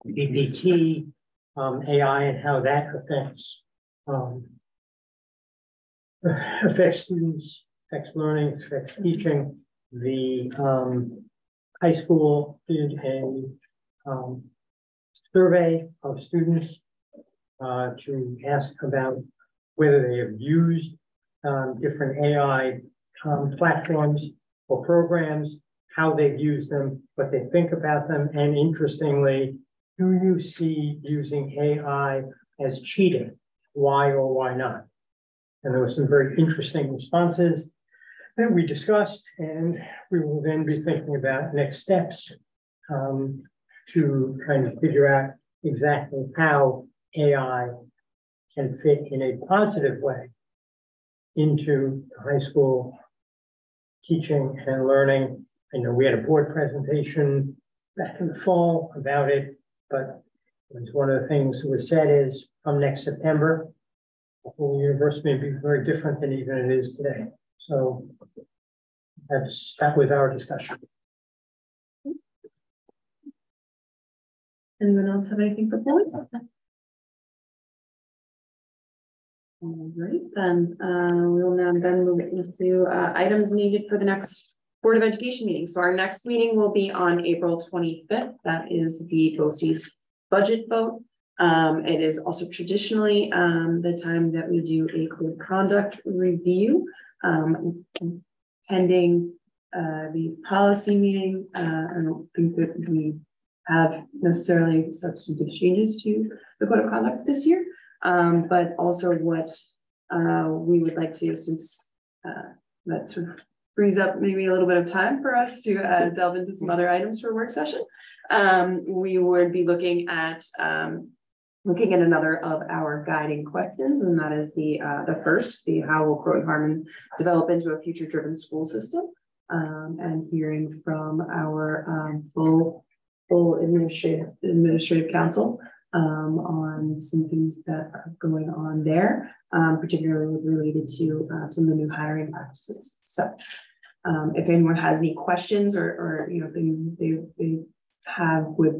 BPT, um, AI, and how that affects um, affects students, affects learning, affects teaching. The um, high school did a um, survey of students uh, to ask about whether they have used um, different AI um, platforms or programs, how they've used them, what they think about them, and interestingly, do you see using AI as cheating? Why or why not? And there were some very interesting responses that we discussed, and we will then be thinking about next steps um, to kind of figure out exactly how AI can fit in a positive way into high school teaching and learning. I know we had a board presentation back in the fall about it, but it one of the things that was said is from next September, the whole universe may be very different than even it is today. So that's that was our discussion. Anyone else have anything for Polly? All right, then uh, we will now then move into uh, items needed for the next Board of Education meeting. So our next meeting will be on April 25th. That is the BOCES budget vote. Um, it is also traditionally um, the time that we do a code of conduct review um, pending uh, the policy meeting. Uh, I don't think that we have necessarily substantive changes to the code of conduct this year um, but also what uh, we would like to, since uh, that sort of frees up maybe a little bit of time for us to uh, delve into some other items for work session. Um, we would be looking at um, looking at another of our guiding questions, and that is the uh, the first, the how will Croton Harmon develop into a future driven school system, um, and hearing from our um, full full administrative administrative council um, on some things that are going on there, um, particularly related to uh, some of the new hiring practices. So um, if anyone has any questions or, or you know things they, they have with,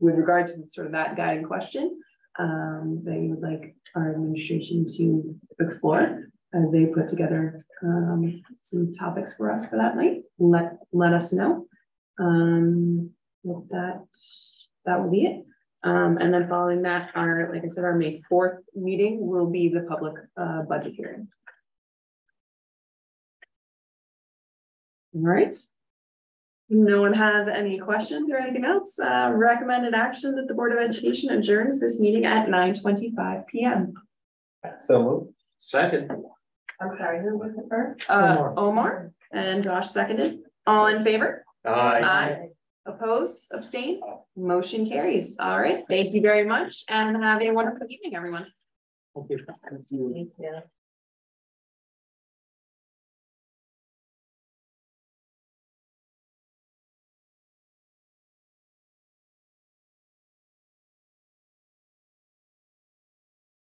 with regard to sort of that guiding question um, that you would like our administration to explore, uh, they put together um, some topics for us for that night. Let let us know. Um, that that will be it. Um, and then following that, our, like I said, our May 4th meeting will be the public uh, budget hearing. All right. No one has any questions or anything else. Uh, recommended action that the Board of Education adjourns this meeting at 9 25 p.m. So moved. Second. I'm sorry, who was the first? Uh, Omar. Omar and Josh seconded. All in favor? Aye. Aye. Oppose, abstain, motion carries. All right, thank you very much and have a wonderful evening, everyone. Thank you. Yeah.